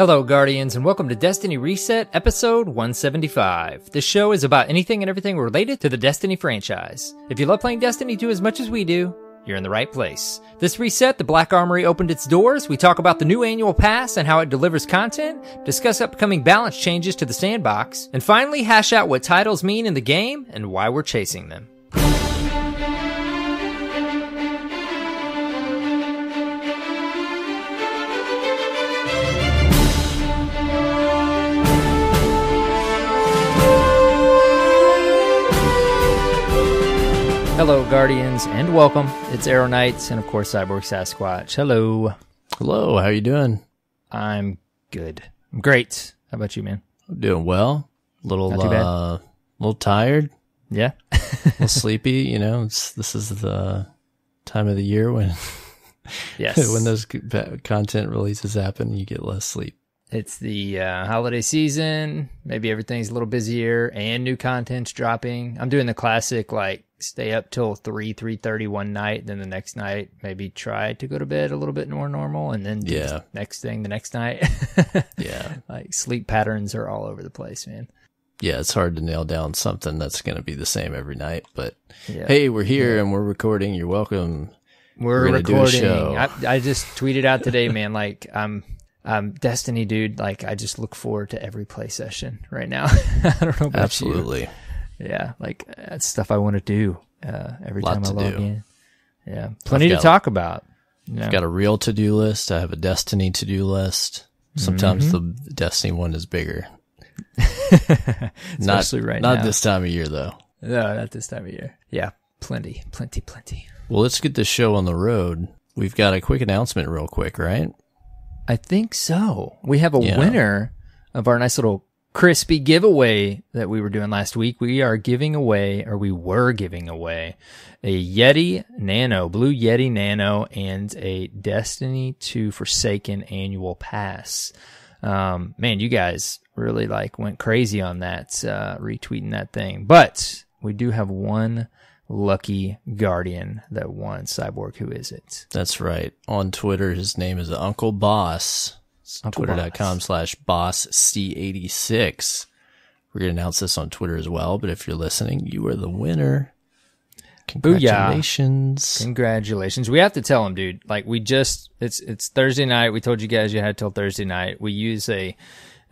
Hello, Guardians, and welcome to Destiny Reset, episode 175. This show is about anything and everything related to the Destiny franchise. If you love playing Destiny 2 as much as we do, you're in the right place. This reset, the Black Armory opened its doors. We talk about the new annual pass and how it delivers content, discuss upcoming balance changes to the sandbox, and finally hash out what titles mean in the game and why we're chasing them. Hello, Guardians, and welcome. It's Arrow Knights and, of course, Cyborg Sasquatch. Hello. Hello, how are you doing? I'm good. I'm great. How about you, man? I'm doing well. A little, Not too bad. uh, little tired, Yeah? a little sleepy. You know, it's this is the time of the year when yes. when those content releases happen, you get less sleep. It's the uh, holiday season. Maybe everything's a little busier and new content's dropping. I'm doing the classic, like, stay up till 3, 3.30 one night. Then the next night, maybe try to go to bed a little bit more normal. And then Yeah. the next thing the next night. Yeah, like, sleep patterns are all over the place, man. yeah, it's hard to nail down something that's going to be the same every night. But Yeah. hey, we're here and we're recording. You're welcome. We're, We're gonna do a recording. I, I just tweeted out today, man. Like I'm, I'm Destiny, dude. Like I just look forward to every play session right now. I don't know about Absolutely. you. Yeah, like that's stuff I want to do uh, every Lot time I log do. in. Yeah, plenty to got- talk about. Yeah. I've got a real to do list. I have a Destiny to do list. Sometimes Mm-hmm. the Destiny one is bigger. Especially not right not now. this time of year though. No, not this time of year. Yeah, plenty, plenty, plenty. Well, let's get this show on the road. We've got a quick announcement, real quick, right? I think so. We have a Yeah. winner of our nice little crispy giveaway that we were doing last week. We are giving away, or we were giving away, a Yeti Nano, Blue Yeti Nano, and a Destiny 2 Forsaken annual pass. Um, man, you guys really like went crazy on that, uh, retweeting that thing. But we do have one lucky guardian that won. Cyborg, who is it? That's right. On Twitter, his name is Uncle Boss. Twitter.com slash boss C86. We're going to announce this on Twitter as well, but if you're listening, you are the winner. Congratulations. Congratulations. We have to tell him, dude. Like we just it's it's Thursday night. We told you guys you had till Thursday night. We use a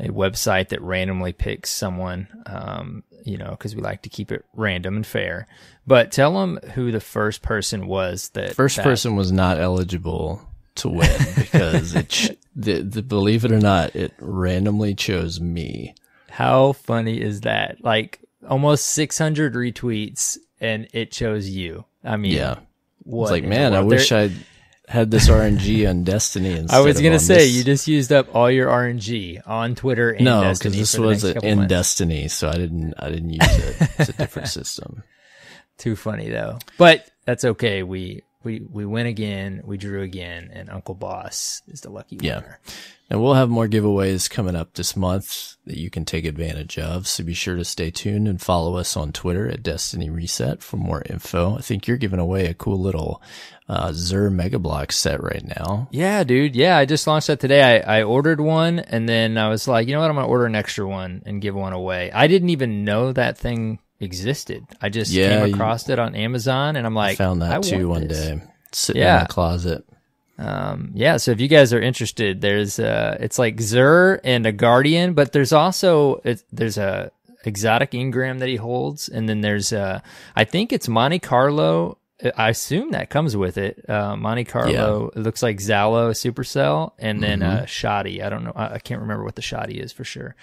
a website that randomly picks someone um, you know, cuz we like to keep it random and fair. But tell them who the first person was that First that- person was not eligible to win because it, ch- the, the, believe it or not, it randomly chose me. How funny is that? Like almost 600 retweets and it chose you. I mean, Yeah. what It's like, man, I wish I had this RNG on Destiny I was gonna say this. you just used up all your RNG on Twitter and no, because this was a, in months. Destiny, so I didn't I didn't use it. It's a different system. Too funny though, but that's okay. We we we win again. We drew again, and Uncle Boss is the lucky Yeah. winner. And we'll have more giveaways coming up this month that you can take advantage of. So be sure to stay tuned and follow us on Twitter at Destiny Reset for more info. I think you're giving away a cool little uh, Xur Mega Block set right now. Yeah, dude. Yeah, I just launched that today. I, I ordered one, and then I was like, you know what? I'm gonna order an extra one and give one away. I didn't even know that thing existed. I just Yeah, came you- across it on Amazon, and I'm like, I found that I too one this. day, sitting Yeah. in the closet. Um, yeah, so if you guys are interested, there's uh it's like Xur and a Guardian, but there's also it, there's a exotic engram that he holds, and then there's uh I think it's Monte Carlo. I assume that comes with it. Uh, Monte Carlo. It looks like Zalo Supercell, and then Mm-hmm. uh Shoddy. I don't know. I, I can't remember what the Shoddy is for sure.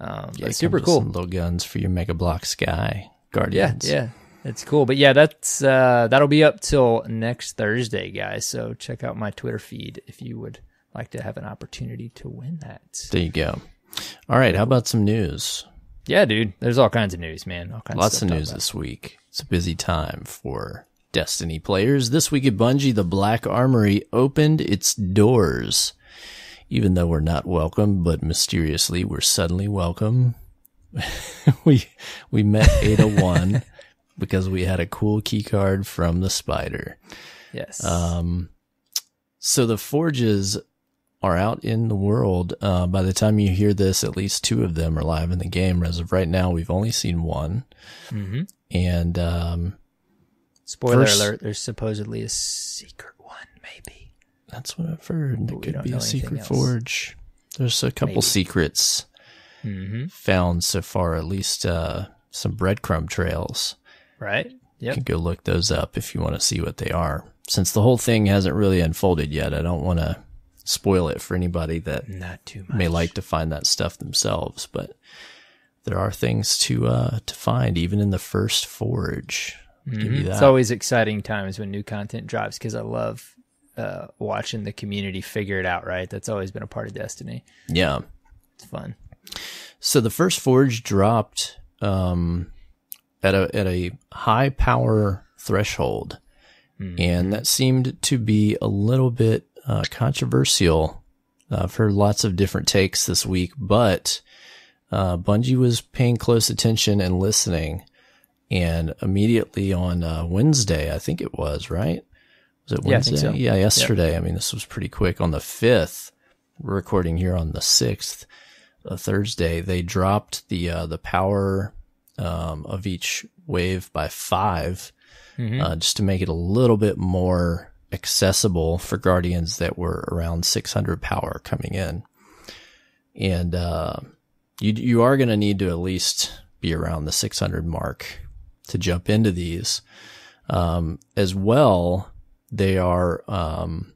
Um, Yeah, super cool. Some little guns for your Mega Block Sky Guardians. yeah, yeah, it's cool. But yeah, that's uh, that'll be up till next Thursday, guys. So check out my Twitter feed if you would like to have an opportunity to win that. There you go. All right, how about some news? Yeah, dude. There's all kinds of news, man. All kinds Lots of, of news this week. It's a busy time for Destiny players. This week at Bungie, the Black Armory opened its doors. Even though we're not welcome, but mysteriously we're suddenly welcome. we we met Ada One because we had a cool key card from the spider. Yes. Um, so the forges are out in the world. Uh, by the time you hear this, at least two of them are live in the game. As of right now, we've only seen one. Mm-hmm. And um, Spoiler First- alert: There's supposedly a secret. That's what I've heard. It could be a secret forge. There's a couple Maybe. secrets Mm-hmm. found so far, at least uh, some breadcrumb trails. Right? You can go look those up if you want to see what they are. Since the whole thing hasn't really unfolded yet, I don't want to spoil it for anybody that Not too much. may like to find that stuff themselves, but there are things to uh to find even in the first forge. I'll Give you Mhm. It's always exciting times when new content drops because I love uh, watching the community figure it out. Right? That's always been a part of Destiny. yeah. It's fun. So the first forge dropped um at a at a high power threshold. And that seemed to be a little bit uh, controversial. Uh, I've heard lots of different takes this week, but uh, Bungie was paying close attention and listening. And immediately on uh, Wednesday, I think it was, right? Was it Yeah, Wednesday? think so. Yeah, yesterday. I mean, this was pretty quick. On the 5th, we're recording here on the 6th, uh, Thursday, they dropped the uh, the power um, of each wave by 5 Mhm. uh, just to make it a little bit more accessible for guardians that were around 600 power coming in. And uh, you you are going to need to at least be around the 600 mark to jump into these. Um, as well, they are um,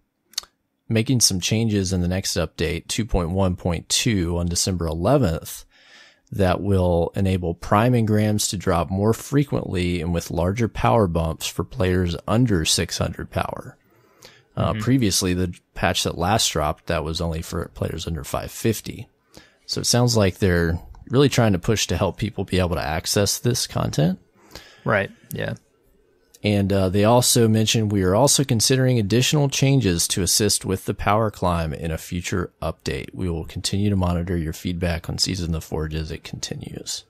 making some changes in the next update, 2.1.2 on December 11th that will enable prime engrams to drop more frequently and with larger power bumps for players under 600 power. Uh, previously, the patch that last dropped, that was only for players under 550. So it sounds like they're really trying to push to help people be able to access this content. Right? Yeah. And uh, they also mentioned we are also considering additional changes to assist with the power climb in a future update. We will continue to monitor your feedback on Season of the Forge as it continues.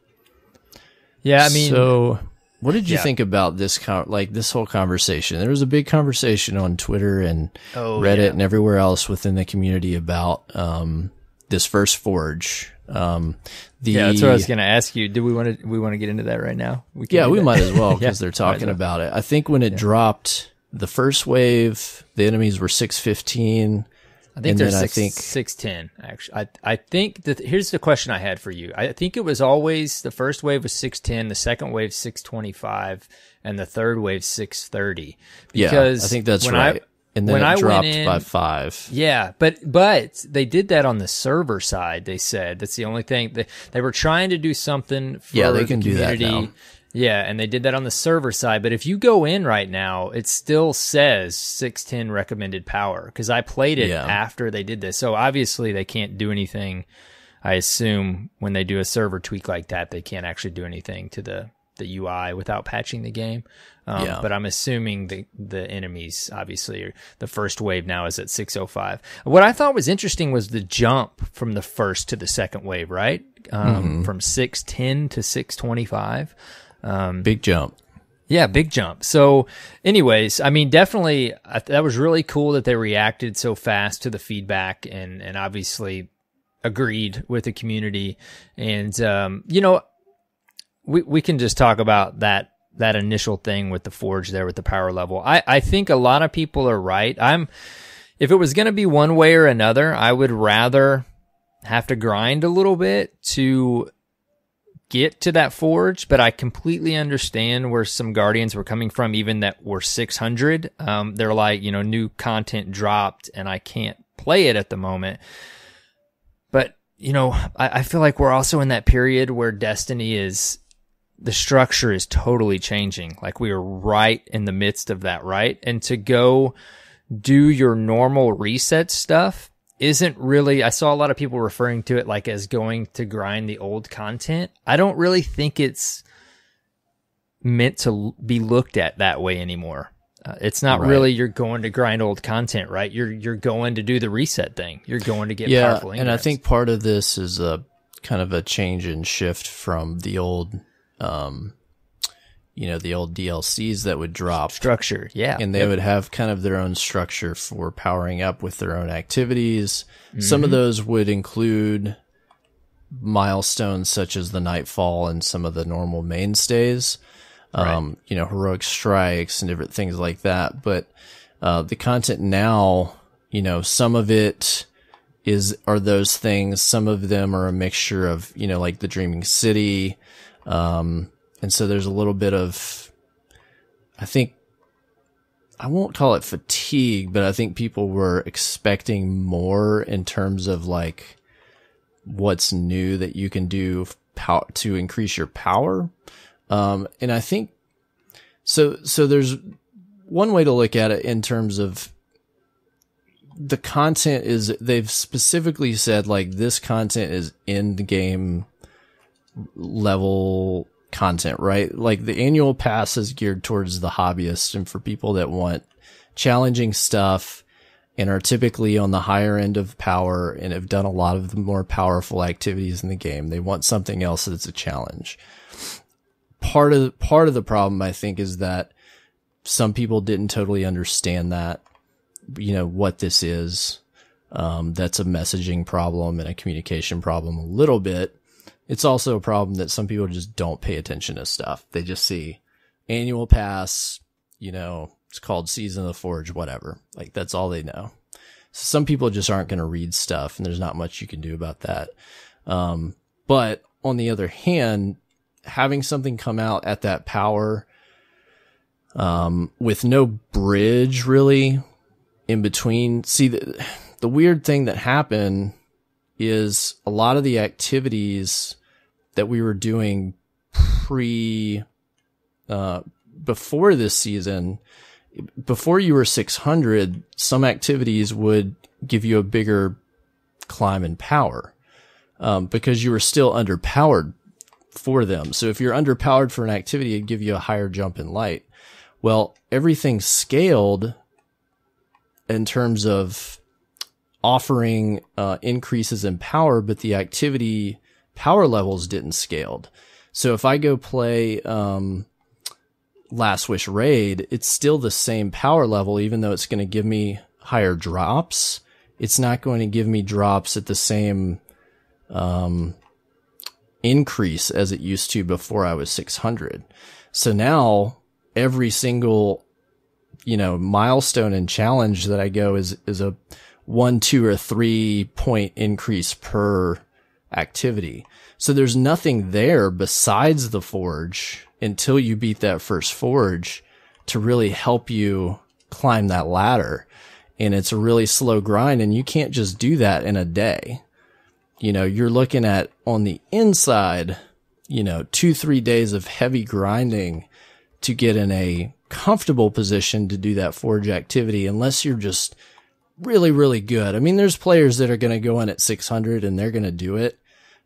Yeah. I mean, so what did you Yeah. think about this con- like this whole conversation? There was a big conversation on Twitter and Oh, Reddit yeah. and everywhere else within the community about um, this first forge. Um, the yeah. That's what I was going to ask you. Do we want to we want to get into that right now? We can yeah, we that. might as well Yeah, because they're talking well. about it. I think when it dropped the first wave, the enemies were six fifteen. I think there's then I six, think- six ten. Actually, I I think that here's the question I had for you. I think it was always the first wave was six ten, the second wave six twenty five, and the third wave six thirty. Yeah, Because I think that's when right. I, and then when it I went dropped in- by five. yeah, but but they did that on the server side. They said that's the only thing they they were trying to do something. For Yeah, they the can do that now. Yeah, and they did that on the server side. But if you go in right now, it still says six ten recommended power because I played it Yeah. after they did this. So obviously they can't do anything. I assume when they do a server tweak like that, they can't actually do anything to the the UI without patching the game. Um, Yeah. But I'm assuming the the enemies obviously are, the first wave now is at 605. What I thought was interesting was the jump from the first to the second wave, right? Um, From 610 to 625. Big jump. Yeah, big jump. So, anyways, I mean, definitely I, that was really cool that they reacted so fast to the feedback and and obviously agreed with the community. And um, you know, we we can just talk about that that initial thing with the forge there with the power level. I I think a lot of people are right. I'm if it was going to be one way or another, I would rather have to grind a little bit to get to that forge, but I completely understand where some guardians were coming from, even that were 600. Um, they're like, you know, new content dropped and I can't play it at the moment. But, you know, I, I feel like we're also in that period where Destiny is, the structure is totally changing. Like we are right in the midst of that, right? And to go do your normal reset stuff isn't really I saw a lot of people referring to it like as going to grind the old content. I don't really think it's meant to be looked at that way anymore. Uh, it's not Right. really you're going to grind old content, right? You're you're going to do the reset thing. You're going to get Yeah, powerful. and I think part of this is a kind of a change and shift from the old um, you know, the old DLCs that would drop. Structure, yeah. And they Yep. would have kind of their own structure for powering up with their own activities. Some Mm-hmm. of those would include milestones such as the Nightfall and some of the normal mainstays. Um, you know, heroic strikes and different things like that. But, uh, the content now, you know, some of it is, are those things. Some of them are a mixture of, you know, like the Dreaming City. Um, and so there's a little bit of, I think, I won't call it fatigue, but I think people were expecting more in terms of like what's new that you can do pow- to increase your power. Um, and I think so. So there's one way to look at it in terms of the content is they've specifically said like this content is the game level content, right? Like the annual pass is geared towards the hobbyist and for people that want challenging stuff and are typically on the higher end of power and have done a lot of the more powerful activities in the game. They want something else that's a challenge. Part of part of the problem I think is that some people didn't totally understand that you know what this is. Um, that's a messaging problem and a communication problem a little bit. It's also a problem that some people just don't pay attention to stuff. They just see annual pass, you know, it's called season of the forge, whatever. Like that's all they know. So some people just aren't going to read stuff and there's not much you can do about that. Um, but on the other hand, having something come out at that power, um, with no bridge really in between. See, the, the weird thing that happened is a lot of the activities that we were doing pre, uh, before this season, before you were 600, some activities would give you a bigger climb in power, um, because you were still underpowered for them. So if you're underpowered for an activity, it'd give you a higher jump in light. Well, everything scaled in terms of offering uh, increases in power, but the activity power levels didn't scaled. So if I go play um, Last Wish Raid, it's still the same power level, even though it's going to give me higher drops. It's not going to give me drops at the same um, increase as it used to before I was 600. So now every single you know, milestone and challenge that I go is, is a one, two, or three point increase per activity. So there's nothing there besides the forge until you beat that first forge to really help you climb that ladder. And it's a really slow grind and you can't just do that in a day. You know, you're looking at on the inside, you know, two, three days of heavy grinding to get in a comfortable position to do that forge activity unless you're just really, really good. I mean, there's players that are going to go in at 600 and they're going to do it,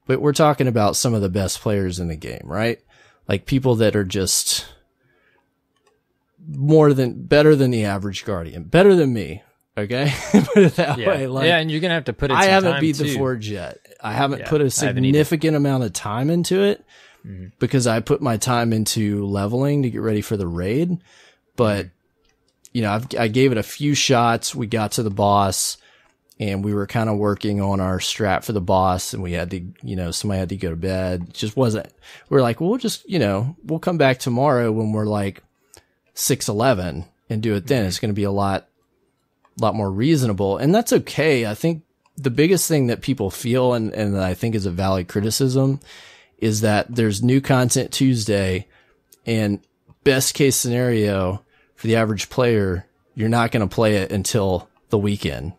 but we're talking about some of the best players in the game, right? Like people that are just more than, better than the average guardian, better than me. Okay. Put it that yeah. way. Like, yeah, and you're gonna have to put it. I haven't beat the forge yet. I haven't Yeah, put a significant amount of time into it Mm-hmm. because I put my time into leveling to get ready for the raid. But you know, I've, I gave it a few shots. We got to the boss and we were kind of working on our strat for the boss and we had to, you know, somebody had to go to bed. It just wasn't, we are like, well, we'll just, you know, we'll come back tomorrow when we're like 611 and do it then. Mm-hmm. It's going to be a lot, a lot more reasonable. And that's okay. I think the biggest thing that people feel and, and that I think is a valid criticism is that there's new content Tuesday and best case scenario for the average player, you're not going to play it until the weekend,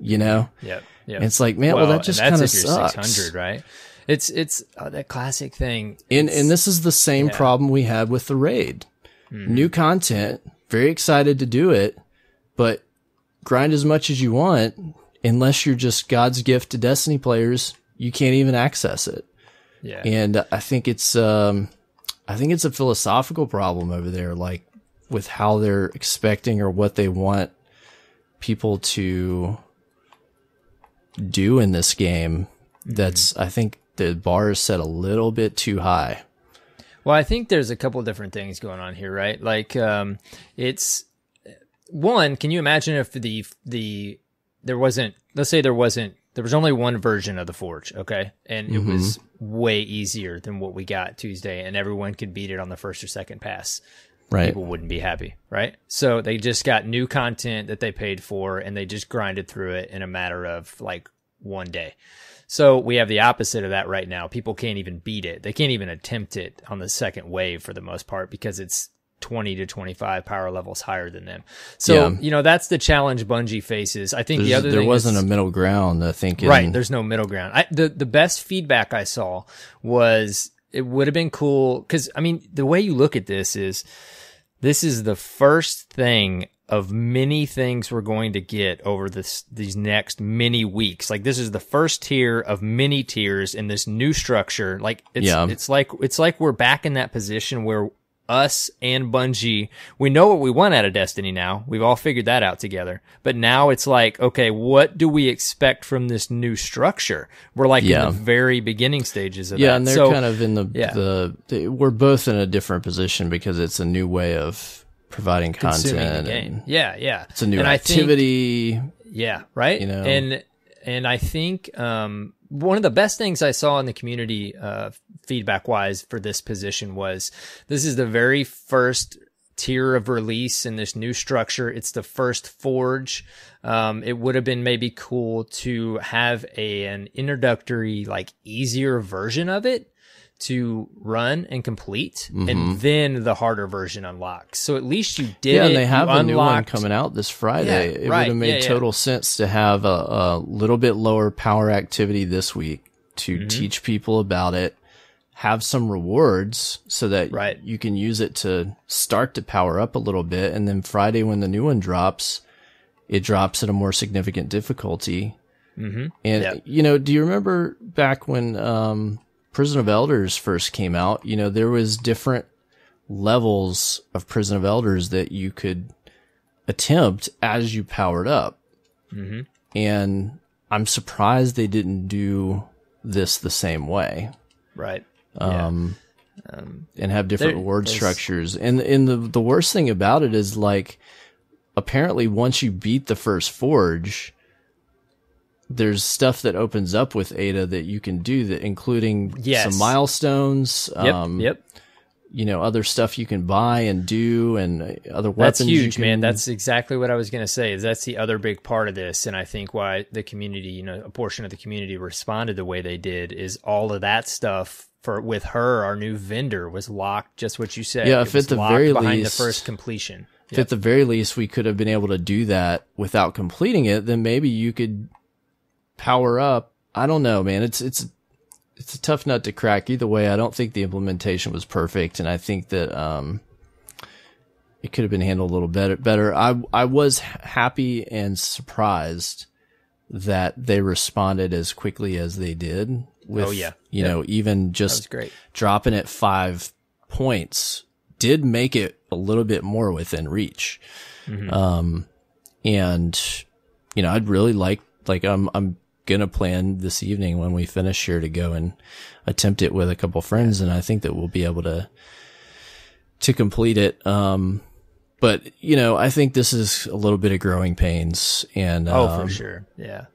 you know? Yep. Yep. It's like, man, well, that just kind of sucks. 600, right? It's it's uh, that classic thing. And, It's- and this is the same yeah. problem we had with the raid. Hmm. New content, very excited to do it, but grind as much as you want. Unless you're just God's gift to Destiny players, you can't even access it. yeah. And I think it's, um, I think it's a philosophical problem over there, like with how they're expecting or what they want people to do in this game. That's, I think the bar is set a little bit too high. Well, I think there's a couple different things going on here, right? Like, um, it's one. Can you imagine if the the there wasn't? Let's say there wasn't. There was only one version of the Forge, okay, and it was way easier than what we got Tuesday, and everyone could beat it on the first or second pass. Right. People wouldn't be happy, right? So they just got new content that they paid for, and they just grinded through it in a matter of like one day. So we have the opposite of that right now. People can't even beat it. They can't even attempt it on the second wave for the most part because it's 20 to 25 power levels higher than them. So, Yeah. you know, that's the challenge Bungie faces. I think the other there thing wasn't a middle ground. I think. in- Right. There's no middle ground. I, the the best feedback I saw was it would have been cool because I mean the way you look at this is this is the first thing of many things we're going to get over this these next many weeks. Like this is the first tier of many tiers in this new structure. Like it's Yeah. it's like it's like we're back in that position where us and Bungie, we know what we want out of Destiny now. We've all figured that out together. But now it's like, okay, what do we expect from this new structure? We're like Yeah. in the very beginning stages of that. Yeah, that. and they're so, kind of in the yeah. the. We're both in a different position because it's a new way of providing content. the game. and Yeah, yeah. It's a new and I think- activity. Yeah, right. You know? and and I think um, one of the best things I saw in the community uh, feedback wise for this position was this is the very first tier of release in this new structure. It's the first forge. Um, it would have been maybe cool to have a an introductory, like easier version of it to run and complete, and then the harder version unlocks. So at least you did Mm-hmm. yeah, and they have a new one coming out this Friday. Yeah, it right. would have made Yeah, total sense to have a, a little bit lower power activity this week to Mm-hmm. teach people about it. Have some rewards so that Right. you can use it to start to power up a little bit, and then Friday when the new one drops, it drops at a more significant difficulty. Mm-hmm. And you know, do you remember back when um, Prison of Elders first came out? You know, there was different levels of Prison of Elders that you could attempt as you powered up. Mm-hmm. And I'm surprised they didn't do this the same way Right. Yeah. um, and have different There- reward there's- structures. And and the the worst thing about it is like apparently once you beat the first forge, there's stuff that opens up with Ada that you can do that including Yes. some milestones, Yep. um, yep. you know, other stuff you can buy and do and other That's weapons. you huge, man. That's exactly what I was going to say. Is that's the other big part of this, and I think why the community, you know, a portion of the community responded the way they did is all of that stuff for with her, our new vendor was locked. Just what you said. Yeah, if at the very behind least- the first completion. If at the very least we could have been able to do that without completing it, then maybe you could power up. I don't know, man. It's it's it's a tough nut to crack. Either way, I don't think the implementation was perfect, and I think that um, it could have been handled a little better. Better. I I was happy and surprised that they responded as quickly as they did. With, Oh, yeah. you Yeah. know, even just great. dropping it five points did make it a little bit more within reach. Um, and you know, I'd really like, like, I'm, I'm gonna plan this evening when we finish here to go and attempt it with a couple friends. And I think that we'll be able to, to complete it. Um, but you know, I think this is a little bit of growing pains and, Oh, um, for sure. Yeah.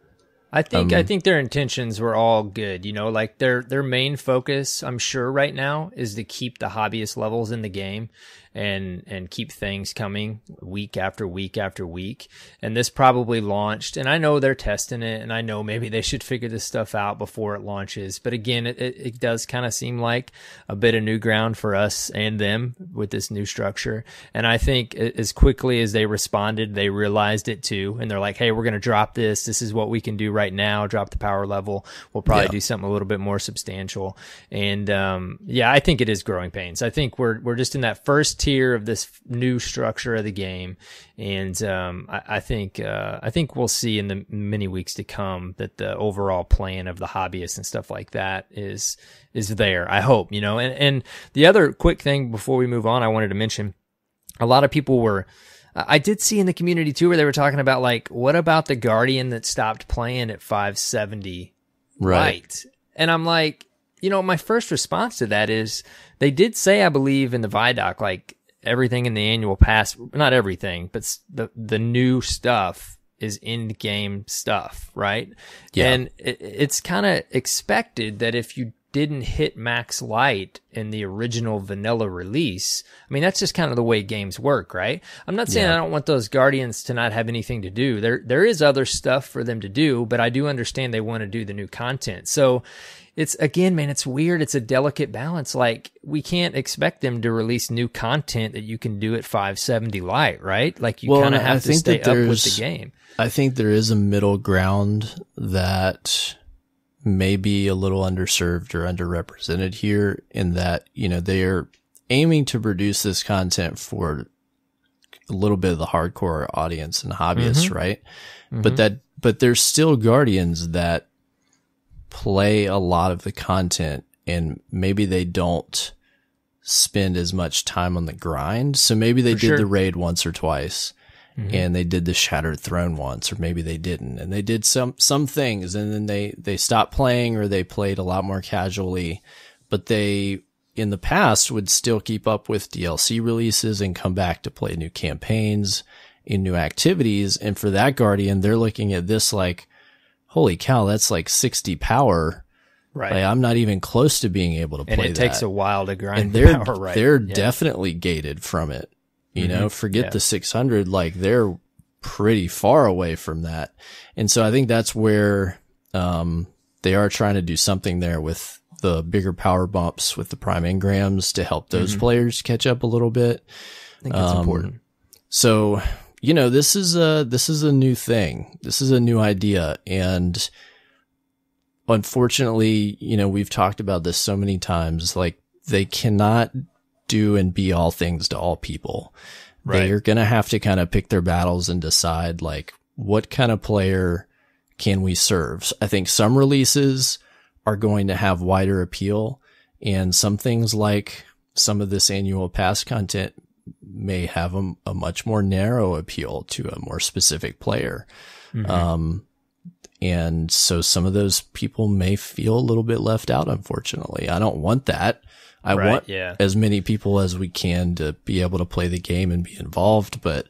I think I think their intentions were all good. You know, like their their main focus, I'm sure right now, is to keep the hobbyist levels in the game and and keep things coming week after week after week. And this probably launched, and I know they're testing it, and I know maybe they should figure this stuff out before it launches. But again, it it, it does kind of seem like a bit of new ground for us and them with this new structure. And I think as quickly as they responded, they realized it too, and they're like, "Hey, we're going to drop this. This is what we can do right now. Drop the power level. We'll probably Yeah. do something a little bit more substantial." And um, yeah, I think it is growing pains. I think we're we're just in that first tier of this new structure of the game, and um, I, I think uh, I think we'll see in the many weeks to come that the overall plan of the hobbyists and stuff like that is is there. I hope you know. And and the other quick thing before we move on, I wanted to mention a lot of people were I did see in the community too where they were talking about like what about the guardian that stopped playing at 570 right. and I'm like you know, my first response to that is they did say, I believe, in the Vidoc, like everything in the annual pass, not everything, but the the new stuff is in game stuff, right? Yeah. And it, it's kind of expected that if you didn't hit max light in the original vanilla release, I mean that's just kind of the way games work, right? I'm not saying Yeah. I don't want those guardians to not have anything to do. There there is other stuff for them to do, but I do understand they want to do the new content. So it's again, man, it's weird. It's a delicate balance. Like we can't expect them to release new content that you can do at 570 light, right? Like you Well, kind of and I have to stay up with the game. I think there is a middle ground that may be a little underserved or underrepresented here in that, you know, they're aiming to produce this content for a little bit of the hardcore audience and hobbyists, mm-hmm. right? Mm-hmm. But that, but there's still guardians that play a lot of the content and maybe they don't spend as much time on the grind. So maybe they For did sure. the raid once or twice and they did the Shattered Throne once, or maybe they didn't, and they did some some things, and then they they stopped playing, or they played a lot more casually, but they in the past would still keep up with DLC releases and come back to play new campaigns in new activities, and for that Guardian, they're looking at this like, holy cow, that's like sixty power. Right. Like, I'm not even close to being able to play and it takes a while to grind and they're power, right? they're Yeah. Mm-hmm. definitely gated from it. You know, forget Yeah. the 600 like they're pretty far away from that. And so I think that's where um they are trying to do something there with the bigger power bumps with the prime engrams to help those Mm-hmm. players catch up a little bit. I think it's um, important. So, you know, this is a this is a new thing. This is a new idea and unfortunately, you know, we've talked about this so many times like they cannot do and be all things to all people. Right. They're going to have to kind of pick their battles and decide like what kind of player can we serve? I think some releases are going to have wider appeal and some things like some of this annual pass content may have a, a much more narrow appeal to a more specific player. Mm-hmm. Um, and so some of those people may feel a little bit left out, unfortunately. I don't want that. I Right, want yeah. as many people as we can to be able to play the game and be involved, but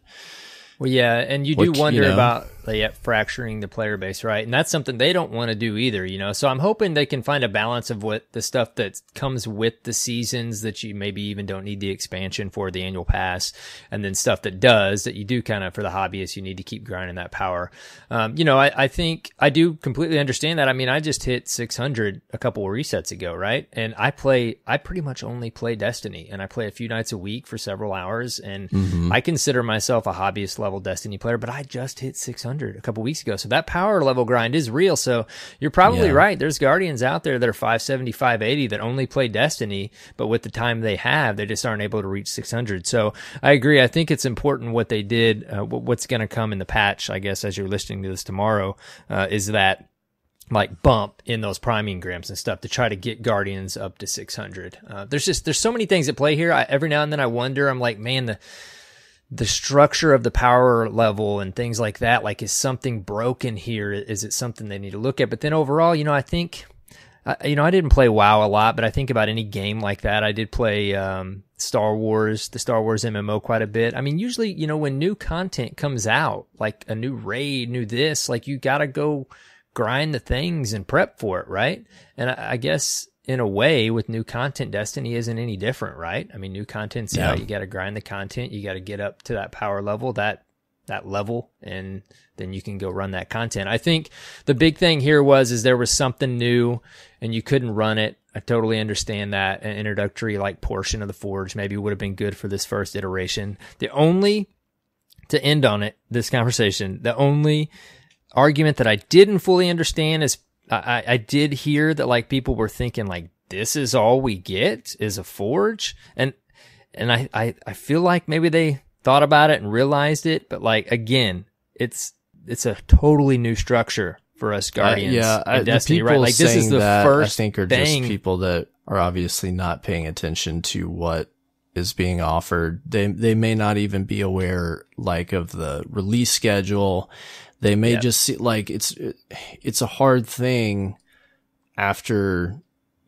Well, yeah, and you What do you wonder know? about yeah, fracturing the player base, right? And that's something they don't want to do either, you know. So I'm hoping they can find a balance of what the stuff that comes with the seasons that you maybe even don't need the expansion for the annual pass, and then stuff that does that you do kind of for the hobbyist, you need to keep grinding that power. Um, you know, I, I think I do completely understand that. I mean, I just hit 600 a couple of resets ago, right? And I play, I pretty much only play Destiny, and I play a few nights a week for several hours, and I consider myself a hobbyist level Destiny player, but I just hit 600 a couple weeks ago. So that power level grind is real. So you're probably Yeah. right. There's Guardians out there that are 570, 580 that only play Destiny, but with the time they have, they just aren't able to reach 600. So I agree. I think it's important what they did, uh, what's going to come in the patch, I guess, as you're listening to this tomorrow, uh, is that like bump in those prime engrams and stuff to try to get guardians up to 600 uh, there's just there's so many things at play here I, every now and then i wonder i'm like man the the structure of the power level and things like that like is something broken here? Is it something they need to look at? But then overall you know i think you know i didn't play wow a lot but i think about any game like that i did play um, star wars the star wars mmo quite a bit. I mean usually you know when new content comes out like a new raid new this like you gotta go grind the things and prep for it right? And i, I guess in a way with new content destiny isn't any different right? I mean new content's Yeah. out. You got to grind the content. You got to get up to that power level that that level and then you can go run that content. I think the big thing here was is there was something new and you couldn't run it. I totally understand that. An introductory like portion of the forge maybe would have been good for this first iteration. The only to end on it this conversation the only argument that I didn't fully understand is I, I- did hear that like people were thinking like this is all we get is a forge and and I, I I feel like maybe they thought about it and realized it but like again it's it's a totally new structure for us guardians Uh, yeah, I, Destiny people right like this is the that, first I think are thing just people that are obviously not paying attention to what is being offered. They they may not even be aware like of the release schedule. They may Yeah. just see like it's it's a hard thing after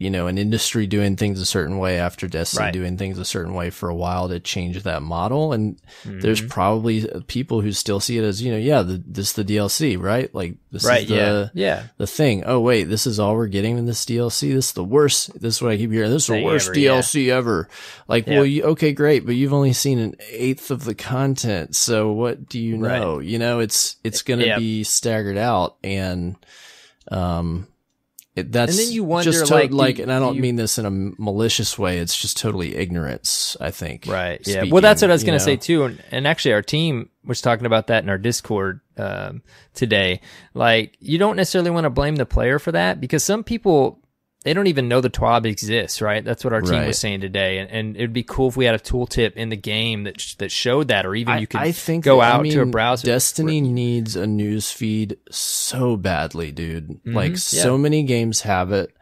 you know, an industry doing things a certain way after Destiny Right. doing things a certain way for a while to change that model. And Mm-hmm. there's probably people who still see it as, you know, yeah, the, this is the DLC, right? Like this right. is the, yeah. Yeah. the thing. Oh wait, this is all we're getting in this DLC. This is the worst. This is what I keep hearing. This is the worst ever, yeah. DLC ever. Like, Yeah. well, you, okay, great, but you've only seen an eighth of the content. So what do you Right. know? You know, it's it's going to Yeah. be staggered out, and um, it, that's And then you wonder, just to- like, like, and I do don't you- mean this in a malicious way. It's just totally ignorance. I think. Right. Yeah. well, that's what I was going to say too. And, and actually, our team was talking about that in our Discord um, today. Like, you don't necessarily want to blame the player for that because some people they don't even know the TWAB exists. Right. That's what our team Right. was saying today. And, and it'd be cool if we had a tooltip in the game that sh- that showed that, or even I, you could I think go that- I out to a mean, browser. Destiny needs a news feed so badly, dude. Like mm-hmm. so many games have it.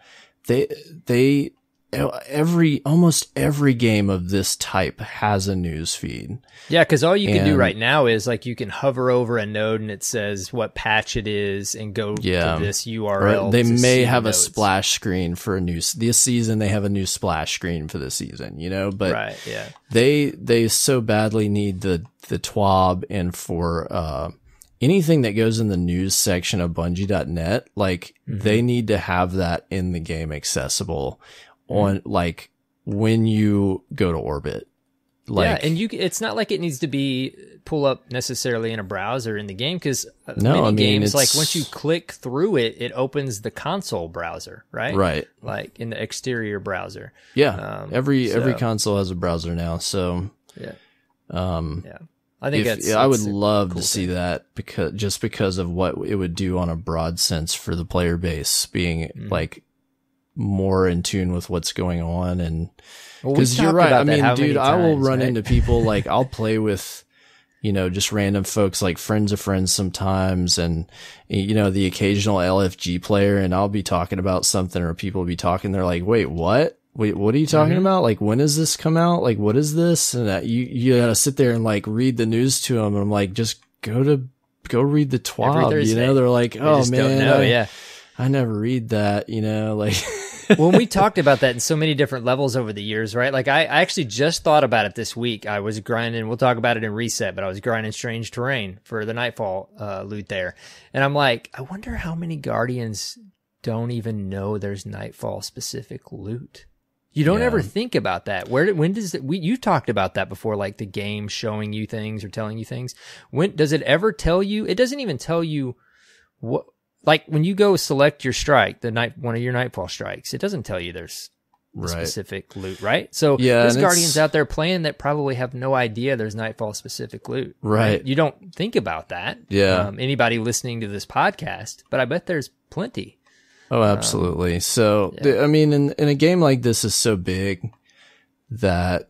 They they every almost every game of this type has a news feed. Yeah, because all you can do right now is like you can hover over a node and it says what patch it is and go Yeah. to this Or URL. they may the have a splash screen for a new this season. They have a new splash screen for this season, you know. But Right. Yeah. they they so badly need the the TWAB and for uh anything that goes in the news section of bungie.net like Mm-hmm. they need to have that in the game accessible. On like when you go to orbit like yeah, and you it's not like it needs to be pull up necessarily in a browser in the game because No, many I mean, games like once you click through it, it opens the console browser, right? right Like in the exterior browser. yeah Um, every every console has a browser now so Yeah. um Yeah. I think if, that's. yeah, I would love cool to see thing. that because just because of what it would do on a broad sense for the player base being Mm. like more in tune with what's going on and Well, because you're right. I mean, dude, I will run right? into people like I'll play with, you know, just random folks like friends of friends sometimes, and you know the occasional LFG player, and I'll be talking about something, or people will be talking. They're like, "Wait, what? Wait, what are you talking Mm-hmm. about? Like, when does this come out? Like, what is this?" And that you you gotta sit there and like read the news to them, and I'm like, just go to go read the TWAB. You know, they're like, "Oh man, know. I, Yeah. I never read that." You know, like. when we talked about that in so many different levels over the years, right? Like I, I actually just thought about it this week. I was grinding. We'll talk about it in reset, but I was grinding strange terrain for the nightfall uh, loot there, and I'm like, I wonder how many guardians don't even know there's nightfall specific loot. You don't Yeah. ever think about that. Where when does it? We you talked about that before, like the game showing you things or telling you things. When does it ever tell you? It doesn't even tell you what. Like when you go select your strike, the night one of your nightfall strikes, it doesn't tell you there's the Right. specific loot, right? So Yeah, there's guardians out there playing that probably have no idea there's nightfall specific loot. Right. You don't think about that. Yeah. Um, anybody listening to this podcast, but I bet there's plenty. Oh, absolutely. so, the- I mean, in, in a game like this is so big that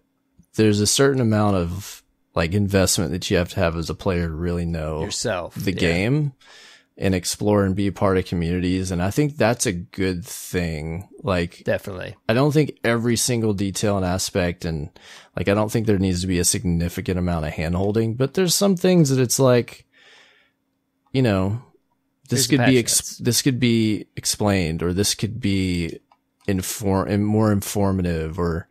there's a certain amount of like investment that you have to have as a player to really know Yourself. the Yeah. game and explore and be a part of communities. And I think that's a good thing. Like, Definitely. I don't think every single detail and aspect and like I don't think there needs to be a significant amount of hand holding, but there's some things that it's like you know this Here's could be ex- this could be explained or this could be inform and more informative or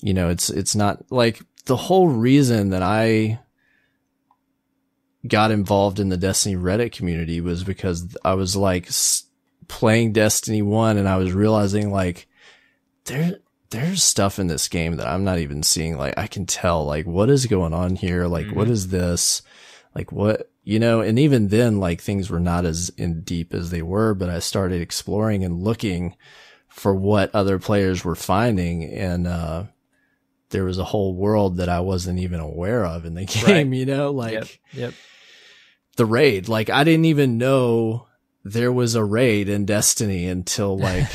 you know it's it's not like the whole reason that I got involved in the Destiny Reddit community was because I was like s- playing Destiny 1 and I was realizing like there there's stuff in this game that I'm not even seeing. Like I can tell like what is going on here? Like what is this? Like what you know and even then like things were not as in deep as they were but I started exploring and looking for what other players were finding and uh there was a whole world that I wasn't even aware of in the game you know like Yep. Yep. The raid. Like I didn't even know there was a raid in Destiny until like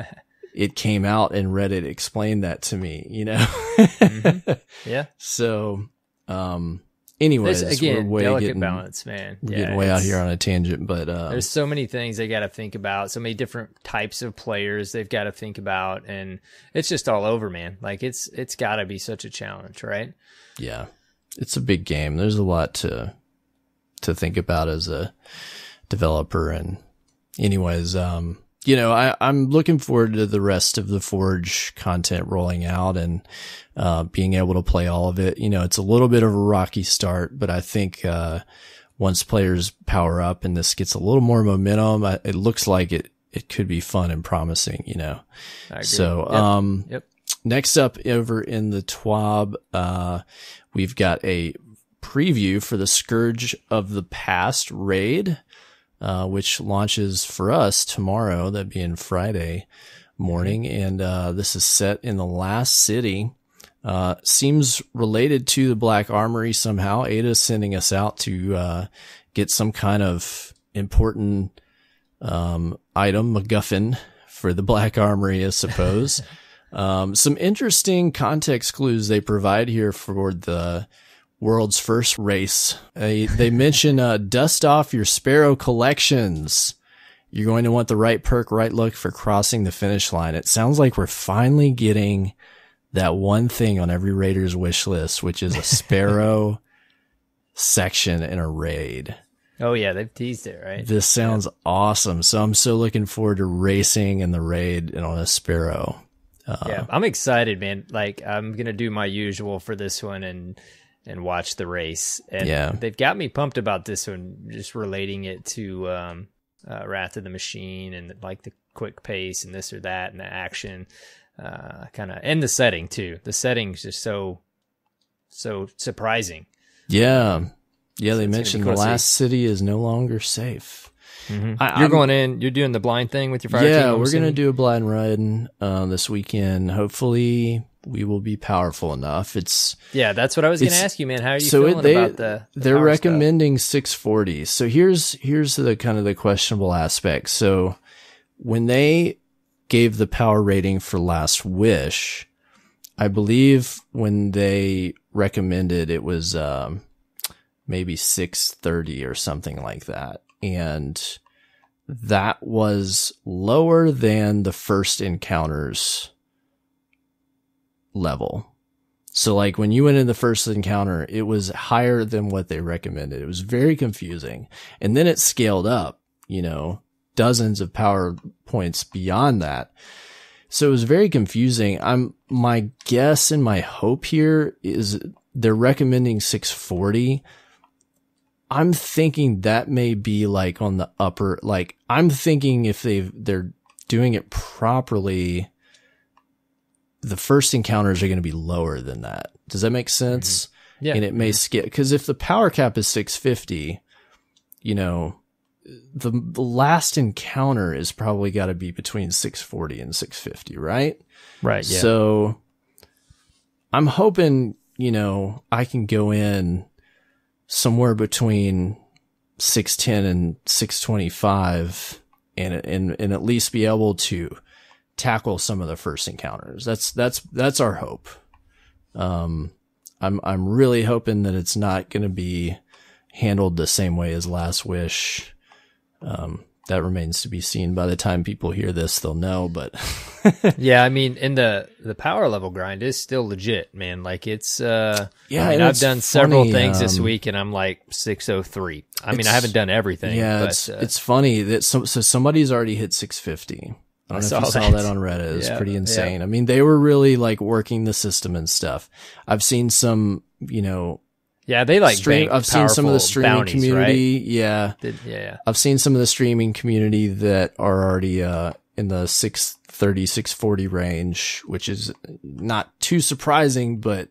it came out and Reddit explained that to me, you know? Yeah. So, um, anyways, This, again, we're way delicate getting, balance, man. we're Yeah, getting way out here on a tangent, but, uh, There's so many things they got to think about, so many different types of players they've got to think about, and it's just all over, man. Like it's it's got to be such a challenge, right? yeah, it's a big game. There's a lot to, to think about as a developer. And anyways, um, you know, I, I'm looking forward to the rest of the Forge content rolling out and uh, being able to play all of it. You know, it's a little bit of a rocky start, but I think uh, once players power up and this gets a little more momentum, I, it looks like it it could be fun and promising. You know, so Yep. um, Yep. next up over in the TWAB, uh, we've got a preview for the Scourge of the Past raid, uh, which launches for us tomorrow, that being Friday morning. And, uh, this is set in the last city. Uh, seems related to the Black Armory somehow. Ada's sending us out to, uh, get some kind of important, um, item, MacGuffin for the Black Armory, I suppose. Um, some interesting context clues they provide here for the world's first race. They, they mention, uh, dust off your Sparrow collections. You're going to want the right perk, right look for crossing the finish line. It sounds like we're finally getting that one thing on every Raider's wish list, which is a Sparrow section in a raid. Oh yeah, they've teased it, right? This sounds awesome. So I'm so looking forward to racing in the raid and on a Sparrow. yeah, I'm excited, man. Like I'm gonna do my usual for this one and and watch the race. And Yeah. they've got me pumped about this one, just relating it to um, uh, Wrath of the Machine and like the quick pace and this or that and the action, uh, kind of, and the setting too. The setting's just so so surprising. Yeah. Yeah, they mentioned cool the to last city is no longer safe. I- you're I'm- going in. You're doing the blind thing with your fire yeah, team. We're gonna do a blind run uh, this weekend. Hopefully, we will be powerful enough. It's Yeah, that's what I was going to ask you, man. How are you so feeling they about the? the they're power stuff? recommending 640. So here's here's the kind of the questionable aspect. So when they gave the power rating for Last Wish, I believe when they recommended it was um, maybe 630 or something like that, and that was lower than the first encounters level. So like when you went in the first encounter, it was higher than what they recommended. It was very confusing. And then it scaled up, you know, dozens of power points beyond that. So it was very confusing. I'm, my guess and my hope here is they're recommending 640. I'm thinking that may be like on the upper, like I'm thinking if they they're doing it properly, the first encounters are going to be lower than that. Does that make mm-hmm. sense? Yeah, And it may skip because if the power cap is 650, you know, the, the last encounter is probably got to be between 640 and 650, right? right. Yeah. So I'm hoping, you know, I can go in somewhere between 610 and 625 and, and, and at least be able to tackle some of the first encounters. That's, that's, that's our hope. Um, I'm, I'm really hoping that it's not going to be handled the same way as Last Wish. Um, that remains to be seen. By the time people hear this, they'll know, but Yeah, I mean, in the the power level grind is still legit, man. Like it's uh Yeah, I mean, I've done several funny, things this um, week and I'm like 603. I mean, I haven't done everything. Yeah, but, it's uh, it's funny that so so somebody's already hit 650. I don't know saw if you saw that. that on Reddit. It's Yeah, pretty yeah. insane. I mean, they were really like working the system and stuff. I've seen some, you know, yeah, they like stream. I've seen some of the streaming bounties, community. Yeah, Did, yeah, yeah. I've seen some of the streaming community that are already uh, in the 630, 640 range, which is not too surprising, but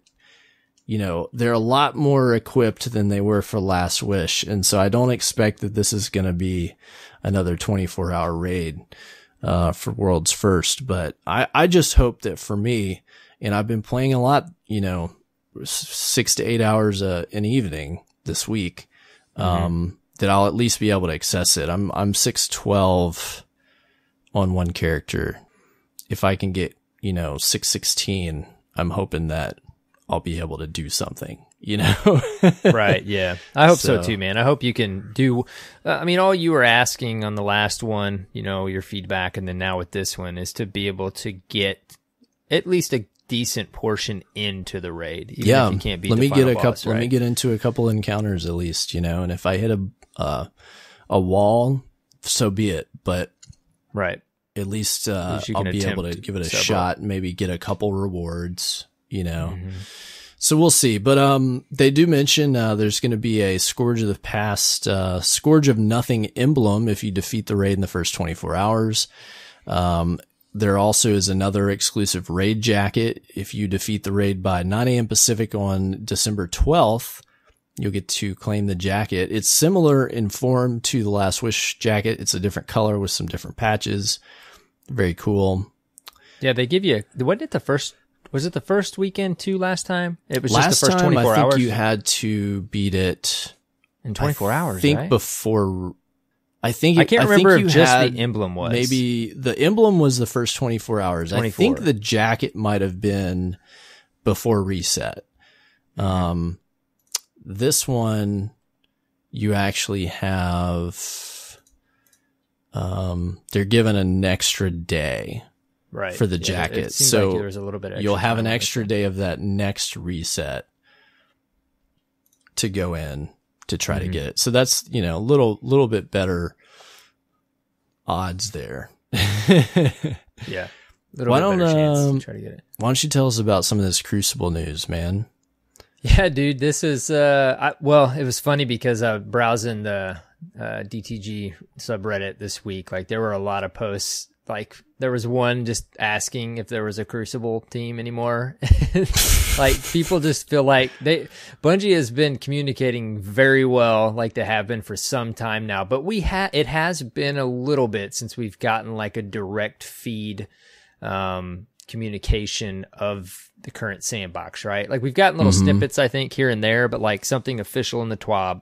you know, they're a lot more equipped than they were for Last Wish. And so I don't expect that this is going to be another 24 hour raid, uh, for World's First. But I, I just hope that for me, and I've been playing a lot, you know, six to eight hours uh, an evening this week, um, that I'll at least be able to access it. I'm, I'm 612 on one character. If I can get, you know, 616, I'm hoping that I'll be able to do something, you know? right. Yeah, I hope so. So- too, man. I hope you can do. Uh, I mean, all you were asking on the last one, you know, your feedback, and then now with this one is to be able to get at least a decent portion into the raid. Even yeah. if you can't beat let me get a couple, boss, let me get into a couple encounters at least, you know, and if I hit a, uh, a wall, so be it. But right. at least uh, least I'll be able to give it a several. shot. Maybe get a couple rewards. You know. Mhm. So we'll see. But um, they do mention uh, there's going to be a Scourge of the Past, uh, Scourge of Nothing emblem if you defeat the raid in the first 24 hours. Um, there also is another exclusive raid jacket. If you defeat the raid by 9 a.m. Pacific on December 12th, you'll get to claim the jacket. It's similar in form to the Last Wish jacket. It's a different color with some different patches. Very cool. Yeah, they give you. What did the first? Was it the first weekend too? Last time it was Last just the first time, twenty four I think hours. you had to beat it in twenty four hours. I think right? before. I think I can't think remember if just the emblem was Maybe the emblem was the first 24 hours. I think the jacket might have been before reset. Mm-hmm. Um, this one you actually have, um, they're given an extra day. Right for the Yeah, jacket. It So like there was a little bit. You'll have an extra day of that next reset to go in to try Mm-hmm. to get it. So that's, you know, a little, little bit better odds there. Yeah, little Why bit don't, um, to try to get it. Why don't you tell us about some of this Crucible news, man? Yeah, dude, this is uh, I, well, it was funny because I was browsing the uh, DTG subreddit this week. Like, there were a lot of posts. Like, there was one just asking if there was a Crucible team anymore. like, people just feel like they Bungie has been communicating very well, like they have been for some time now. But we had it has been a little bit since we've gotten like a direct feed um, communication of the current sandbox, right? Like we've gotten little snippets, I think, here and there, but like something official in the TWAB.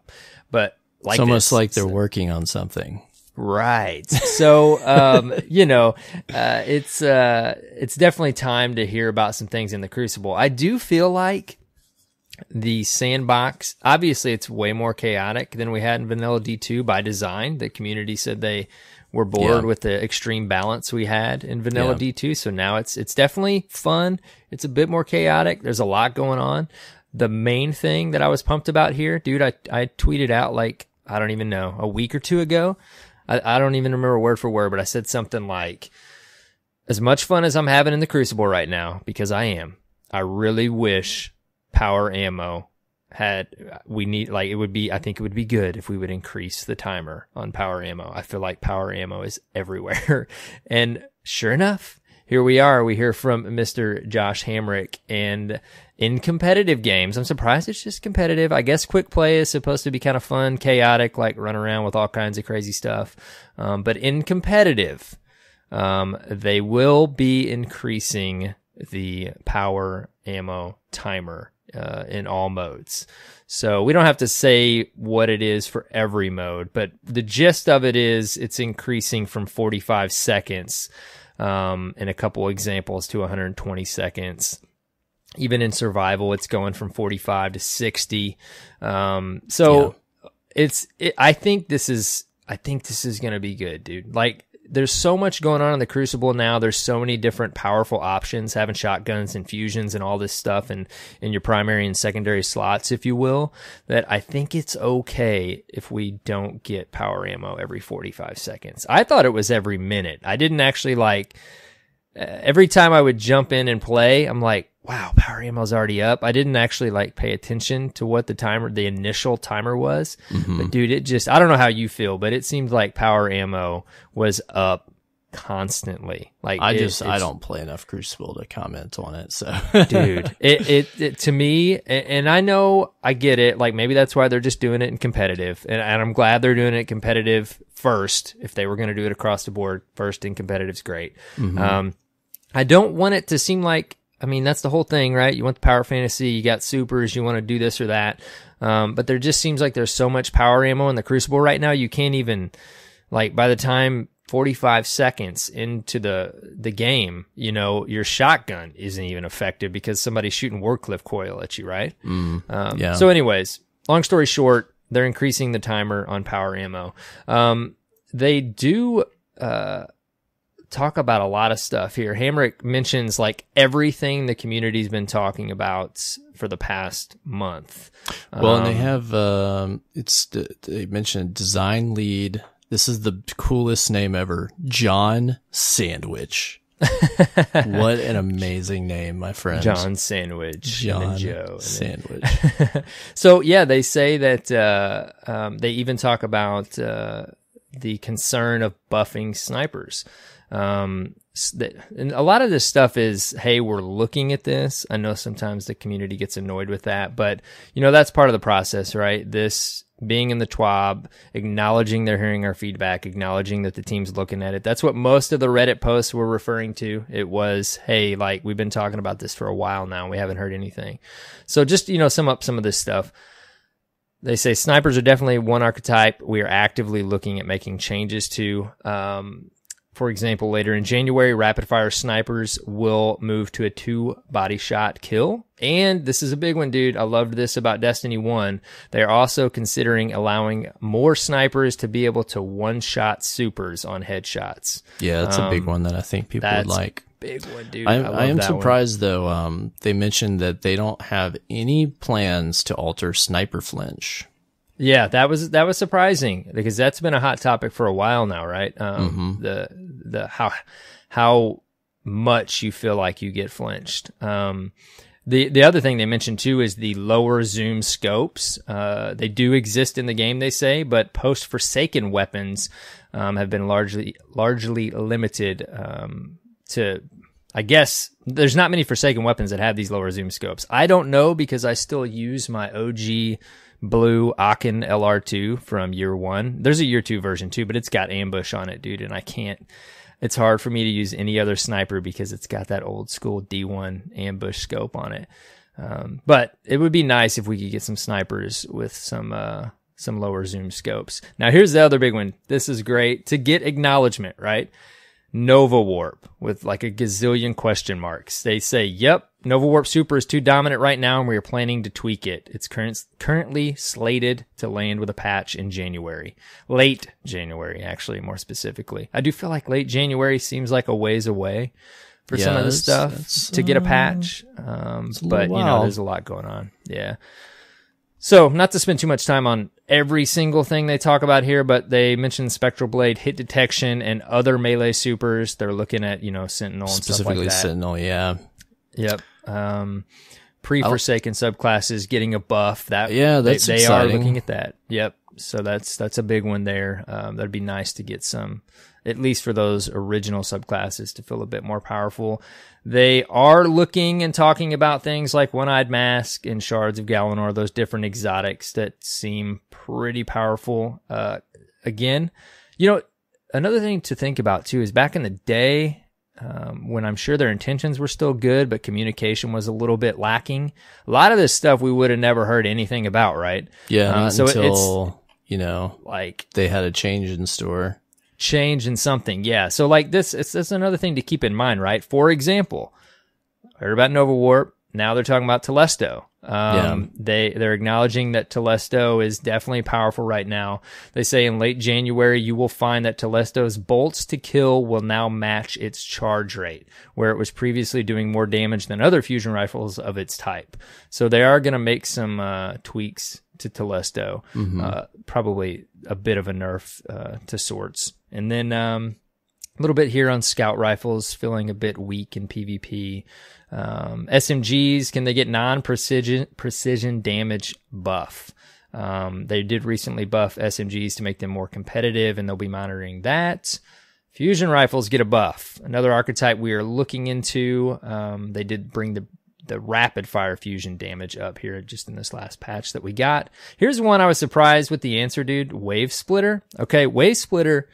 But like it's almost this. like they're working on something. Right. So, um, you know, uh, it's uh, it's definitely time to hear about some things in the Crucible. I do feel like the sandbox. Obviously, it's way more chaotic than we had in Vanilla D2 by design. The community said they were bored Yeah. with the extreme balance we had in Vanilla Yeah. D2. So now it's it's definitely fun. It's a bit more chaotic. There's a lot going on. The main thing that I was pumped about here, dude, I I tweeted out like I don't even know a week or two ago. I, I don't even remember word for word, but I said something like, as much fun as I'm having in the Crucible right now, because I am, I really wish power ammo had, we need, like, it would be, I think it would be good if we would increase the timer on power ammo. I feel like power ammo is everywhere. and sure enough, here we are. We hear from Mr. Josh Hamrick and in competitive games, I'm surprised it's just competitive. I guess quick play is supposed to be kind of fun, chaotic, like run around with all kinds of crazy stuff. Um, but in competitive, um, they will be increasing the power ammo timer uh, in all modes. So we don't have to say what it is for every mode, but the gist of it is it's increasing from 45 seconds um, in a couple examples to 120 seconds. Even in survival, it's going from 45 to 60. Um, so it's, it, I think this is, I think this is going to be good, dude. Like, there's so much going on in the Crucible now. There's so many different powerful options, having shotguns and fusions and all this stuff and in your primary and secondary slots, if you will, that I think it's okay if we don't get power ammo every 45 seconds. I thought it was every minute. I didn't actually like, uh, every time I would jump in and play, I'm like, wow, power ammo's already up. I didn't actually like pay attention to what the timer, the initial timer was. Mm-hmm. But dude, it just, I don't know how you feel, but it seemed like power ammo was up constantly. Like I it- just I don't play enough Crucible to comment on it. So dude it, it it to me and i know i get it like maybe that's why they're just doing it in competitive and, and i'm glad they're doing it competitive first if they were going to do it across the board first in competitive's great um i don't want it to seem like i mean that's the whole thing right you want the power fantasy you got supers you want to do this or that um but there just seems like there's so much power ammo in the crucible right now you can't even like by the time 45 seconds into the the game, you know, your shotgun isn't even effective because somebody's shooting Wardcliff Coil at you, right? Um, yeah. So, anyways, long story short, they're increasing the timer on power ammo. Um, they do uh, talk about a lot of stuff here. Hamrick mentions like everything the community's been talking about for the past month. Well, and they Um, have um, it's they mentioned design lead This is the coolest name ever. John Sandwich. what an amazing name, my friend. John Sandwich. John Joe. and Sandwich. so yeah, they say that uh, um, they even talk about uh, the concern of buffing snipers. Um, and a lot of this stuff is, hey, we're looking at this. I know sometimes the community gets annoyed with that, but you know that's part of the process, right? This being in the TWAB, acknowledging they're hearing our feedback, acknowledging that the team's looking at it. That's what most of the Reddit posts were referring to. It was, hey, like we've been talking about this for a while now. We haven't heard anything. So just, you know, sum up some of this stuff. They say snipers are definitely one archetype we are actively looking at making changes to. Um, for example, later in January, rapid fire snipers will move to a two body shot kill. And this is a big one, dude. I loved this about Destiny 1. They're also considering allowing more snipers to be able to one shot supers on headshots. Yeah, that's a big Um, one that I think people would like. Big one, dude. I, I, am that one. surprised though. Um, they mentioned that they don't have any plans to alter sniper flinch. Yeah, that was that was surprising because that's been a hot topic for a while now, right? Um, Mm-hmm. The the how how much you feel like you get flinched. Um, the the other thing they mentioned too is the lower zoom scopes. Uh, they do exist in the game, they say, but post Forsaken weapons um, have been largely largely limited um, to. I guess there's not many Forsaken weapons that have these lower zoom scopes. I don't know because I still use my OG blue Aachen LR2 from year one. There's a year two version too, but it's got ambush on it, dude, and I can't. It's hard for me to use any other sniper because it's got that old school D1 ambush scope on it. Um, but it would be nice if we could get some snipers with some uh, some lower zoom scopes. Now here's the other big one. This is great to get acknowledgement, right? Nova Warp with like a gazillion question marks. They say, "Yep, Nova Warp Super is too dominant right now, and we are planning to tweak it. It's current, currently slated to land with a patch in January, late January, actually, more specifically. I do feel like late January seems like a ways away for some of this stuff to get a uh, patch. Um, but you know, there's a lot going on. Yeah. So, not to spend too much time on every single thing they talk about here, but they mentioned Spectral Blade, hit detection, and other melee supers. They're looking at, you know, Sentinel and stuff Specifically like that. Sentinel, yeah. Yep. Um, Pre Forsaken subclasses getting a buff. That Yeah, that's they, are looking at that. Yep. So that's that's a big one there. Um, that'd be nice to get some, at least for those original subclasses to feel a bit more powerful. They are looking and talking about things like One Eyed Mask and Shards of Galanor, those different exotics that seem pretty powerful. Uh, again, you know, another thing to think about too is back in the day, um, when I'm sure their intentions were still good, but communication was a little bit lacking. A lot of this stuff we would have never heard anything about, right? Yeah, Um, so until, you know, Like they had a change in store. Change in something. Yeah. So like this, it's, it's another thing to keep in mind, right? For example, heard about Nova Warp. Now they're talking about Telesto. Um, they, they're acknowledging that Telesto is definitely powerful right now. They say in late January, you will find that Telesto's bolts to kill will now match its charge rate, where it was previously doing more damage than other fusion rifles of its type. So they are going to make some, uh, tweaks to Telesto. Uh, probably a bit of a nerf, uh, to sorts. And then, um, a little bit here on scout rifles, feeling a bit weak in PvP. Um, SMGs, can they get non-precision precision damage buff? Um, they did recently buff SMGs to make them more competitive, and they'll be monitoring that. Fusion rifles get a buff. Another archetype we are looking into. Um, they did bring the the rapid fire fusion damage up here just in this last patch that we got. Here's one I was surprised with the answer, dude. Wave splitter. Okay, wave splitter.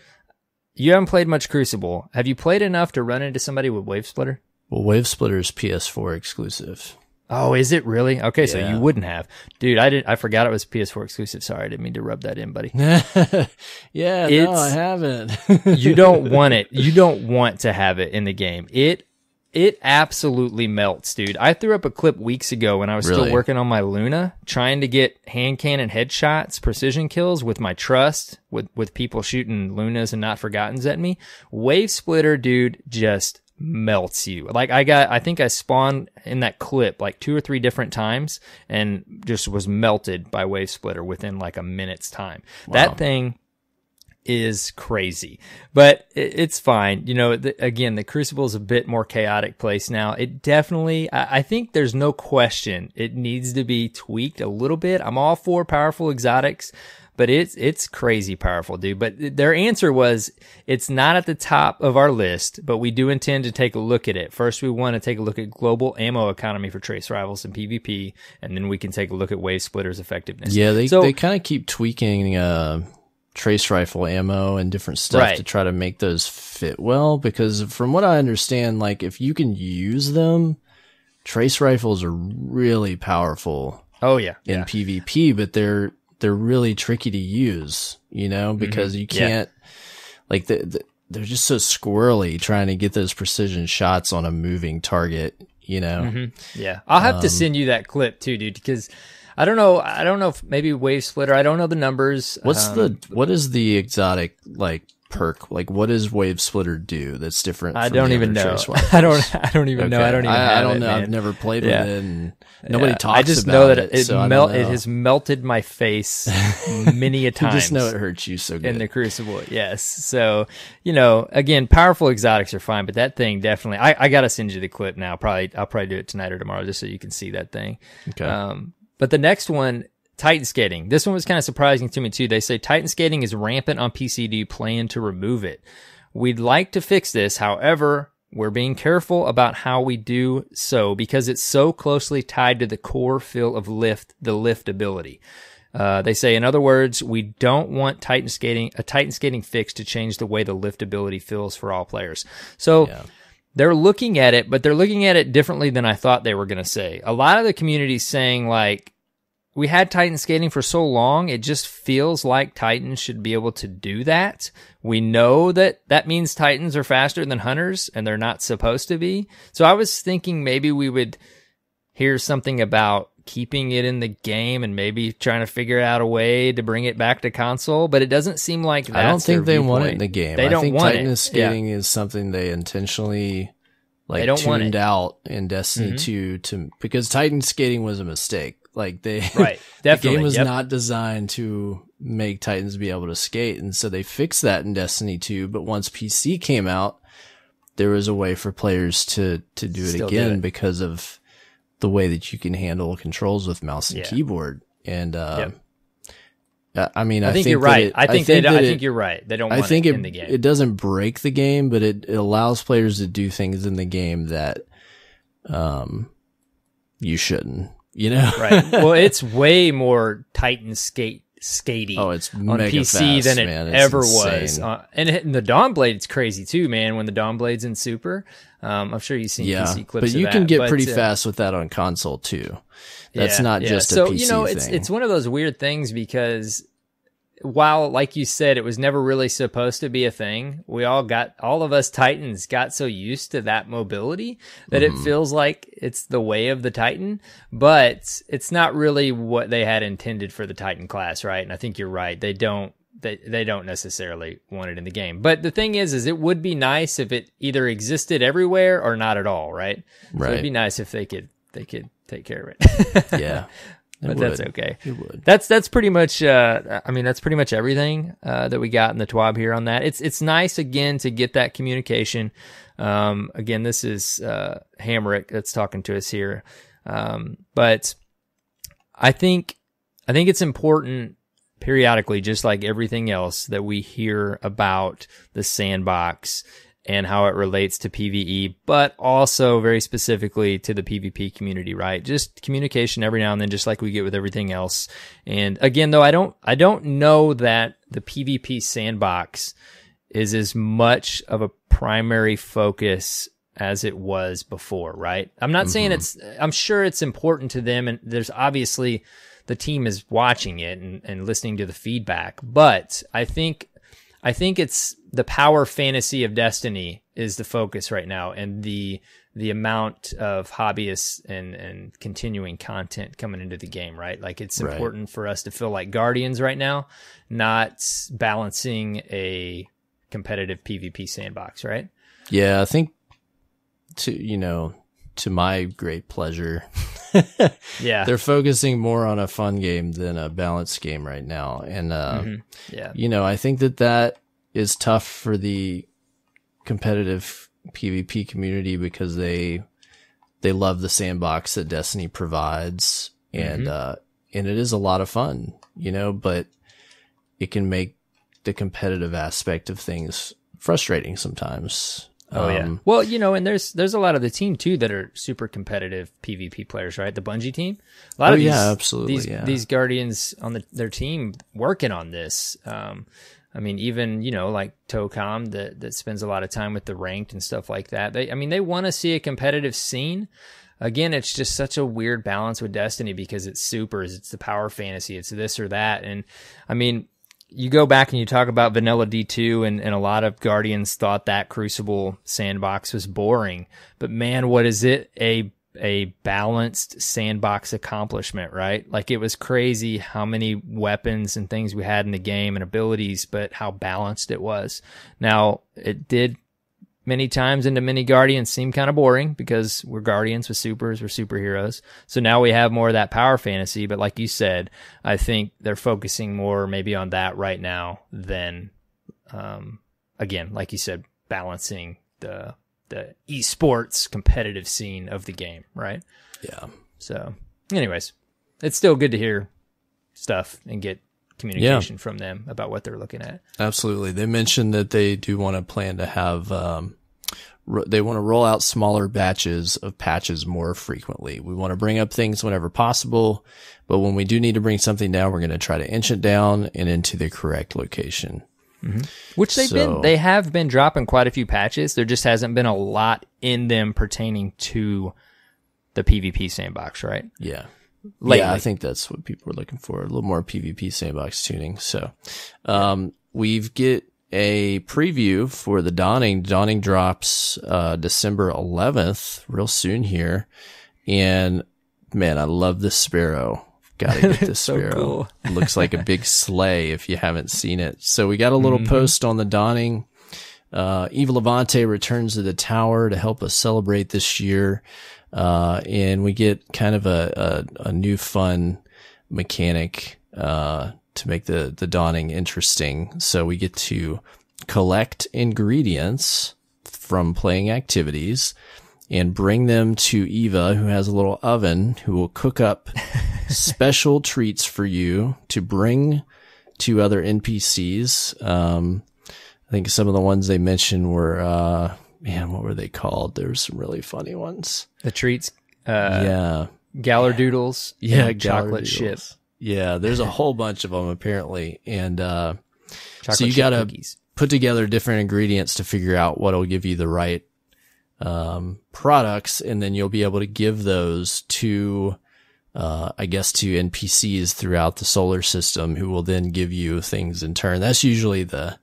You haven't played much Crucible. Have you played enough to run into somebody with wave splitter? Well, Wave Splitter is PS4 exclusive. Oh, is it really? Okay, so you wouldn't have, dude. I didn't. I forgot it was PS4 exclusive. Sorry, I didn't mean to rub that in, buddy. yeah, no, I haven't. you don't want it. You don't want to have it in the game. It it absolutely melts, dude. I threw up a clip weeks ago when I was still working on my Luna, trying to get hand cannon headshots, precision kills with my trust, with with people shooting Lunas and not forgottens at me. Wave splitter, dude, just melts you. Like I got, I think I spawned in that clip like two or three different times and just was melted by wave splitter within like a minute's time. That thing is crazy, but it's fine. You know, the, again, the Crucible is a bit more chaotic place now. It definitely, I, I, think there's no question it needs to be tweaked a little bit. I'm all for powerful exotics, but it's, it's crazy powerful, dude. But their answer was it's not at the top of our list, but we do intend to take a look at it. First, we want to take a look at global ammo economy for trace rifles and PvP, and then we can take a look at wave splitters effectiveness. Yeah, they, so, they kind of keep tweaking, uh, trace rifle ammo and different stuff right. to try to make those fit well because from what I understand like if you can use them trace rifles are really powerful oh yeah in yeah. PvP but they're they're really tricky to use you know mm-hmm. because mm-hmm. you can't yeah. like the, the, they're just so squirrely trying to get those precision shots on a moving target you know mm-hmm. yeah I'll have um, to send you that clip too dude because I don't know. I don't know if maybe Wave Splitter. I don't know the numbers. What's um, the what is the exotic like perk? Like what does Wave Splitter do that's different? I don't even know. I don't. I don't even okay. know. I don't even. I, I don't it, know. Man. I've never played yeah. with it. And nobody yeah. talks. I just know that it, it, so melt. It has melted my face many a time. just know it hurts you so good in the Crucible. Yes. So you know, again, powerful exotics are fine, but that thing definitely. I, I gotta send you the clip now. Probably I'll probably do it tonight or tomorrow just so you can see that thing. Okay. Um, but the next one, Titan skating. This one was kind of surprising to me too. They say Titan skating is rampant on PC. Do you plan to remove it? We'd like to fix this. However, we're being careful about how we do so because it's so closely tied to the core feel of lift, the lift ability. Uh, they say, in other words, we don't want Titan skating, a Titan skating fix to change the way the lift ability feels for all players. So, yeah they're looking at it, but they're looking at it differently than I thought they were going to say. A lot of the community saying like, we had Titan skating for so long, it just feels like Titans should be able to do that. We know that that means Titans are faster than Hunters and they're not supposed to be. So I was thinking maybe we would hear something about keeping it in the game and maybe trying to figure out a way to bring it back to console, but it doesn't seem like I don't think they viewpoint. want it in the game. They I don't think want Titan it. skating yeah. is something they intentionally like they don't tuned out in Destiny mm-hmm. 2 to because Titan skating was a mistake. Like they right, the game was yep. not designed to make Titans be able to skate, and so they fixed that in Destiny 2. But once PC came out, there was a way for players to to do it Still again do it. because of the way that you can handle controls with mouse and yeah. keyboard. And uh, yep. I mean, I, I think, think, you're right. It, I think, I think, I it, you're right. They don't. I think it, it, in the game. It doesn't break the game, but it, it allows players to do things in the game that, um, you shouldn't. You know, right? Well, it's way more Titan skate skatey oh, it's on PC fast, than it ever was. Uh, and, the Dawnblade it's crazy too, man. When the Dawnblade's in Super, um, I'm sure you've seen yeah, PC clips. but you that, can get but, pretty uh, fast with that on console too. That's yeah, not yeah. just a so PC you know it's thing. it's one of those weird things because while like you said it was never really supposed to be a thing we all got all of us titans got so used to that mobility that mm-hmm. it feels like it's the way of the titan but it's not really what they had intended for the titan class right and i think you're right they don't they, they don't necessarily want it in the game but the thing is is it would be nice if it either existed everywhere or not at all right right so it'd be nice if they could they could take care of it yeah but would. that's okay. It would. That's that's pretty much. Uh, I mean, that's pretty much everything uh, that we got in the TWAB here on that. It's it's nice again to get that communication. Um, again, this is uh, Hamrick that's talking to us here, um, but I think I think it's important periodically, just like everything else, that we hear about the sandbox and how it relates to PVE, but also very specifically to the PvP community, right? Just communication every now and then, just like we get with everything else. And again, though, I don't, I don't know that the PvP sandbox is as much of a primary focus as it was before, right? I'm not mm-hmm. saying it's, I'm sure it's important to them and there's obviously the team is watching it and, and listening to the feedback, but I think I think it's the power fantasy of Destiny is the focus right now, and the the amount of hobbyists and and continuing content coming into the game. Right, like it's right. important for us to feel like guardians right now, not balancing a competitive PvP sandbox. Right. Yeah, I think to you know to my great pleasure. yeah. they're focusing more on a fun game than a balanced game right now. And, uh, Mhm. Yeah. you know, I think that that is tough for the competitive PvP community because they, they love the sandbox that Destiny provides. And, Mhm. uh, and it is a lot of fun, you know, but it can make the competitive aspect of things frustrating sometimes. Oh yeah. Um, Well, you know, and there's there's a lot of the team too that are super competitive PvP players, right? The Bungie team. A lot Oh, of these, yeah, absolutely, These yeah. these guardians on the, their team working on this. Um, I mean, even you know, like Tocom that that spends a lot of time with the ranked and stuff like that. They, I mean, they want to see a competitive scene. Again, it's just such a weird balance with Destiny because it's supers, it's the power fantasy, it's this or that, and I mean, you go back and you talk about vanilla D2 and, and a lot of guardians thought that crucible sandbox was boring. But man, what is it? A, a balanced sandbox accomplishment, right? Like it was crazy how many weapons and things we had in the game and abilities, but how balanced it was. Now it did many times into many guardians seem kind of boring because we're guardians with supers, we're superheroes. So now we have more of that power fantasy. But like you said, I think they're focusing more maybe on that right now than, um, again, like you said, balancing the the esports competitive scene of the game, right? yeah. So, anyways, it's still good to hear stuff and get communication from them about what they're looking at. Absolutely. They mentioned that they do want to plan to have, um, they want to roll out smaller batches of patches more frequently. We want to bring up things whenever possible, but when we do need to bring something down, we're going to try to inch it down and into the correct location. Which they've So- been, they have been dropping quite a few patches. There just hasn't been a lot in them pertaining to the PvP sandbox, right? Yeah. Lately. Yeah, I think that's what people are looking for. A little more PvP sandbox tuning. So, um, we've get a preview for the Dawning. Dawning drops, uh, December 11th, real soon here. And man, I love this sparrow. Gotta get this So sparrow. cool. Looks like a big sleigh if you haven't seen it. So we got a little post on the Dawning. Uh, Eva Levante returns to the tower to help us celebrate this year. Uh, and we get kind of a, a, a new fun mechanic, uh, to make the, the dawning interesting. So we get to collect ingredients from playing activities and bring them to Eva, who has a little oven who will cook up special treats for you to bring to other NPCs. Um, I think some of the ones they mentioned were, uh, man, what were they called? There were some really funny ones. The treats, uh, yeah. Gjallardoodles, Yeah. and chocolate Gjallardoodles. chip, Yeah. There's a whole bunch of them apparently. And, uh, chocolate you gotta- cookies. put together different ingredients to figure out what'll give you the right um, products, and then you'll be able to give those to, uh, I guess, to NPCs throughout the solar system, who will then give you things in turn. That's usually the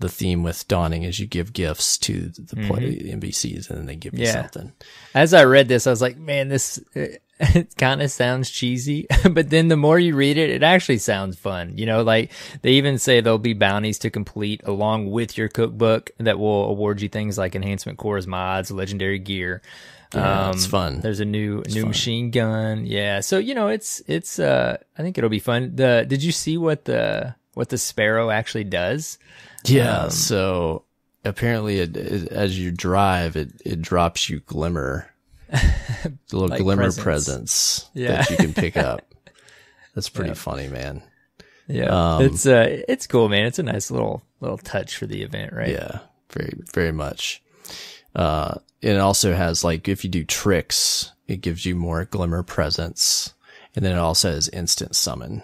the theme with Dawning is you give gifts to the play, the NPCs, and then they give you Yeah. something. As I read this, I was like, man, this it kind of sounds cheesy, but then the more you read it, it actually sounds fun. You know, like they even say there'll be bounties to complete along with your cookbook that will award you things like enhancement cores, mods, legendary gear. Yeah, it's fun. There's a new new fun. machine gun. Yeah, so you know, it's it's. uh I think it'll be fun. The did you see what the what the sparrow actually does? Yeah. Um, so apparently, it, it, as you drive, it it drops you glimmer, little Like glimmer presents. presents Yeah. that you can pick up. That's pretty funny, man. Yeah, Um, it's uh, it's cool, man. It's a nice little little touch for the event, right? Yeah, very very much. Uh, it also has like if you do tricks, it gives you more glimmer presents, and then it also has instant summon.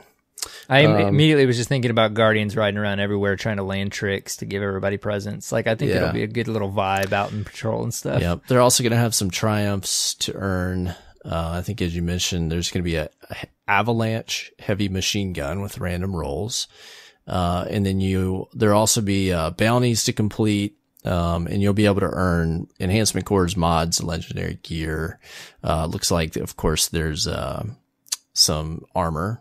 I Um, immediately was just thinking about guardians riding around everywhere trying to land tricks to give everybody presents. Like I think Yeah. it'll be a good little vibe out in patrol and stuff. Yep. They're also going to have some triumphs to earn. Uh, I think as you mentioned, there's going to be a, a avalanche heavy machine gun with random rolls. Uh, and then you, there'll also be, uh, bounties to complete. Um, and you'll be able to earn enhancement cores, mods, legendary gear. Uh, looks like, of course, there's, uh, some armor.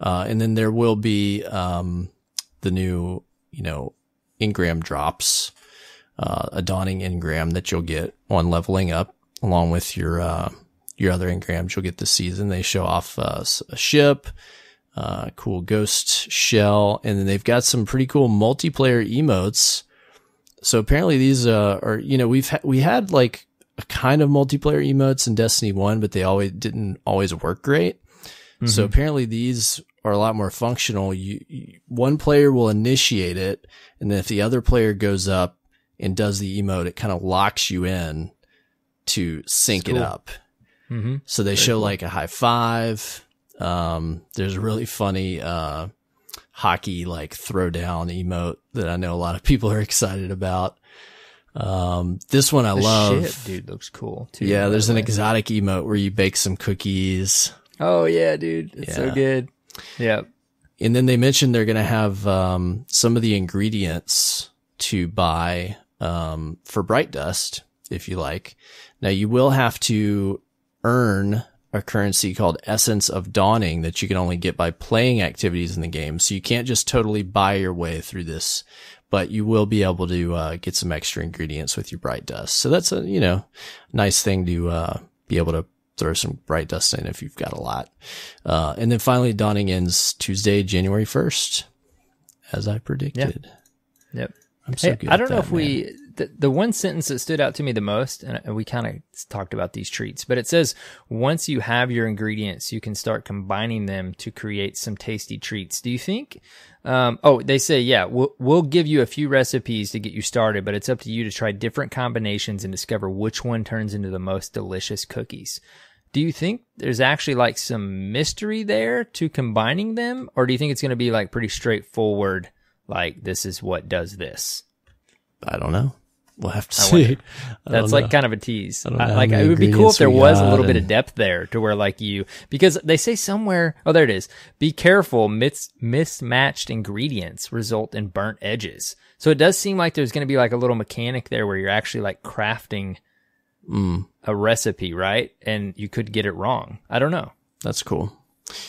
Uh, and then there will be, um, the new, you know, engram drops uh, a dawning engram that you'll get on leveling up along with your, uh, your other engrams you'll get this season. They show off uh, a ship, uh, cool ghost shell, and then they've got some pretty cool multiplayer emotes. So apparently these uh, are, you know, we've ha- we had like a kind of multiplayer emotes in Destiny One, but they always didn't always work great. Mm-hmm. So apparently these are a lot more functional. You, you, one player will initiate it, and then if the other player goes up and does the emote, it kind of locks you in to sync cool. it up. Mm-hmm. So they Very show cool. like a high five. Um, there's a really funny, uh, hockey like throwdown emote that I know a lot of people are excited about. Um, this one I the love. Ship, dude, looks cool too. Yeah, there's an exotic emote where you bake some cookies. Oh yeah, dude. It's yeah. so good. Yeah. And then they mentioned they're going to have, um, some of the ingredients to buy, um, for Bright Dust, if you like. Now you will have to earn a currency called Essence of Dawning that you can only get by playing activities in the game. So you can't just totally buy your way through this, but you will be able to, uh, get some extra ingredients with your Bright Dust. So that's a, you know, nice thing to, uh, be able to throw some bright dust in if you've got a lot. Uh, and then finally, Dawning ends Tuesday, January 1st, as I predicted. Yeah. Yep. I'm so hey, good. I don't know if man. we, the, the one sentence that stood out to me the most, and we kind of talked about these treats, but it says once you have your ingredients, you can start combining them to create some tasty treats. Do you think? Um, oh, they say, yeah, we'll, we'll give you a few recipes to get you started, but it's up to you to try different combinations and discover which one turns into the most delicious cookies do you think there's actually like some mystery there to combining them? Or do you think it's going to be like pretty straightforward like this is what does this? I don't know. We'll have to see. that's like kind of a tease. I, like it would be cool if there was a little and... bit of depth there to where like you because they say somewhere oh there it is be careful mis- mismatched ingredients result in burnt edges. So it does seem like there's going to be like a little mechanic there where you're actually like crafting mm. a recipe, right? And you could get it wrong. I don't know. That's cool.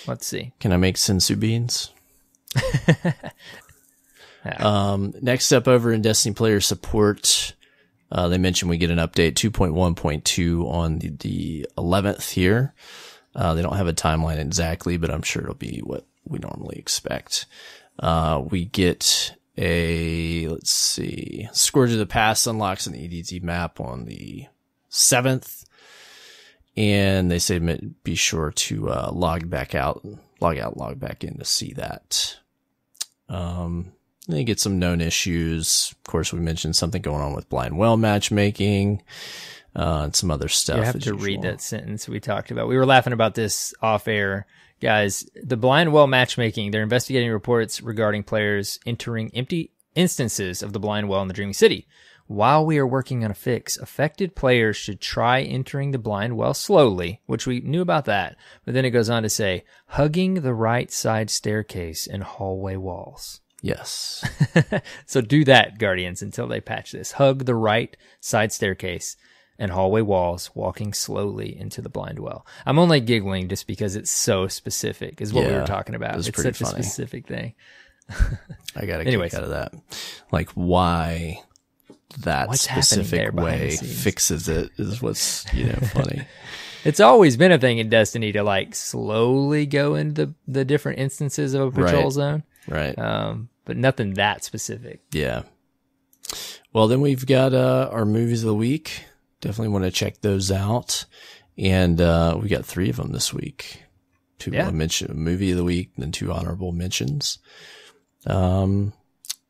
Let's see. Can I make senzu beans? yeah. um, next up over in Destiny player support, uh, they mentioned we get an update 2.1.2 on the, the 11th here. Uh, they don't have a timeline exactly, but I'm sure it'll be what we normally expect. Uh, we get a, let's see, Scourge of the Past unlocks an EDZ map on the 7th. And they say be sure to uh, log back out, log out, log back in to see that. Um, then get some known issues. Of course, we mentioned something going on with blind well matchmaking, uh, and some other stuff. You have to usual. read that sentence we talked about. We were laughing about this off air. Guys, the blind well matchmaking, they're investigating reports regarding players entering empty instances of the blind well in the Dreaming City. While we are working on a fix, affected players should try entering the blind well slowly, which we knew about that. But then it goes on to say, hugging the right side staircase and hallway walls. Yes. so do that, Guardians, until they patch this. Hug the right side staircase and hallway walls, walking slowly into the blind well. I'm only giggling just because it's so specific, is what yeah, we were talking about. It's such funny. a specific thing. I got a kick out of that. Like, why that what's specific way fixes it is what's you know funny. it's always been a thing in Destiny to like slowly go into the, the different instances of a patrol right. zone, right? Um, but nothing that specific. Yeah. Well, then we've got uh, our movies of the week. Definitely want to check those out, and uh, we got three of them this week. Two yeah. mention movie of the week, and then two honorable mentions. Um,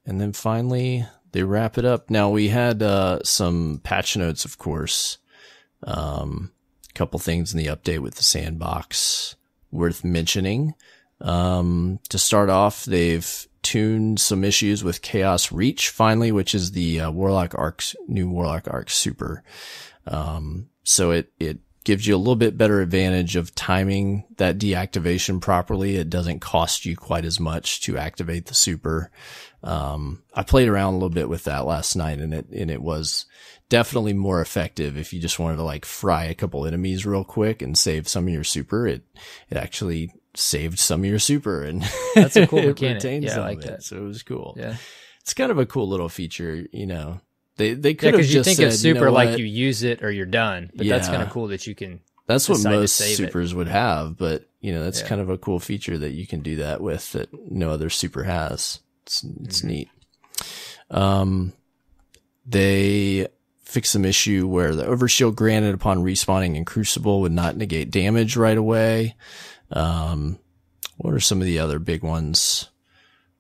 and then finally they wrap it up. Now we had uh, some patch notes, of course. Um, a couple things in the update with the sandbox worth mentioning. Um, to start off, they've tuned some issues with Chaos Reach finally, which is the uh, Warlock Arcs new Warlock Arc Super. Um, so it it gives you a little bit better advantage of timing that deactivation properly. It doesn't cost you quite as much to activate the super. Um, I played around a little bit with that last night and it, and it was definitely more effective if you just wanted to like fry a couple enemies real quick and save some of your super. It, it actually saved some of your super and that's a cool mechanic. Yeah, I like that. So it was cool. Yeah. It's kind of a cool little feature, you know. They they could yeah, have just you think said, of super you know like you use it or you're done, but yeah. that's kind of cool that you can that's what most save it. supers would have, but you know, that's Yeah. kind of a cool feature that you can do that with that no other super has. It's, it's Mm-hmm. neat. Um, they fixed some issue where the overshield granted upon respawning in Crucible would not negate damage right away. Um, what are some of the other big ones?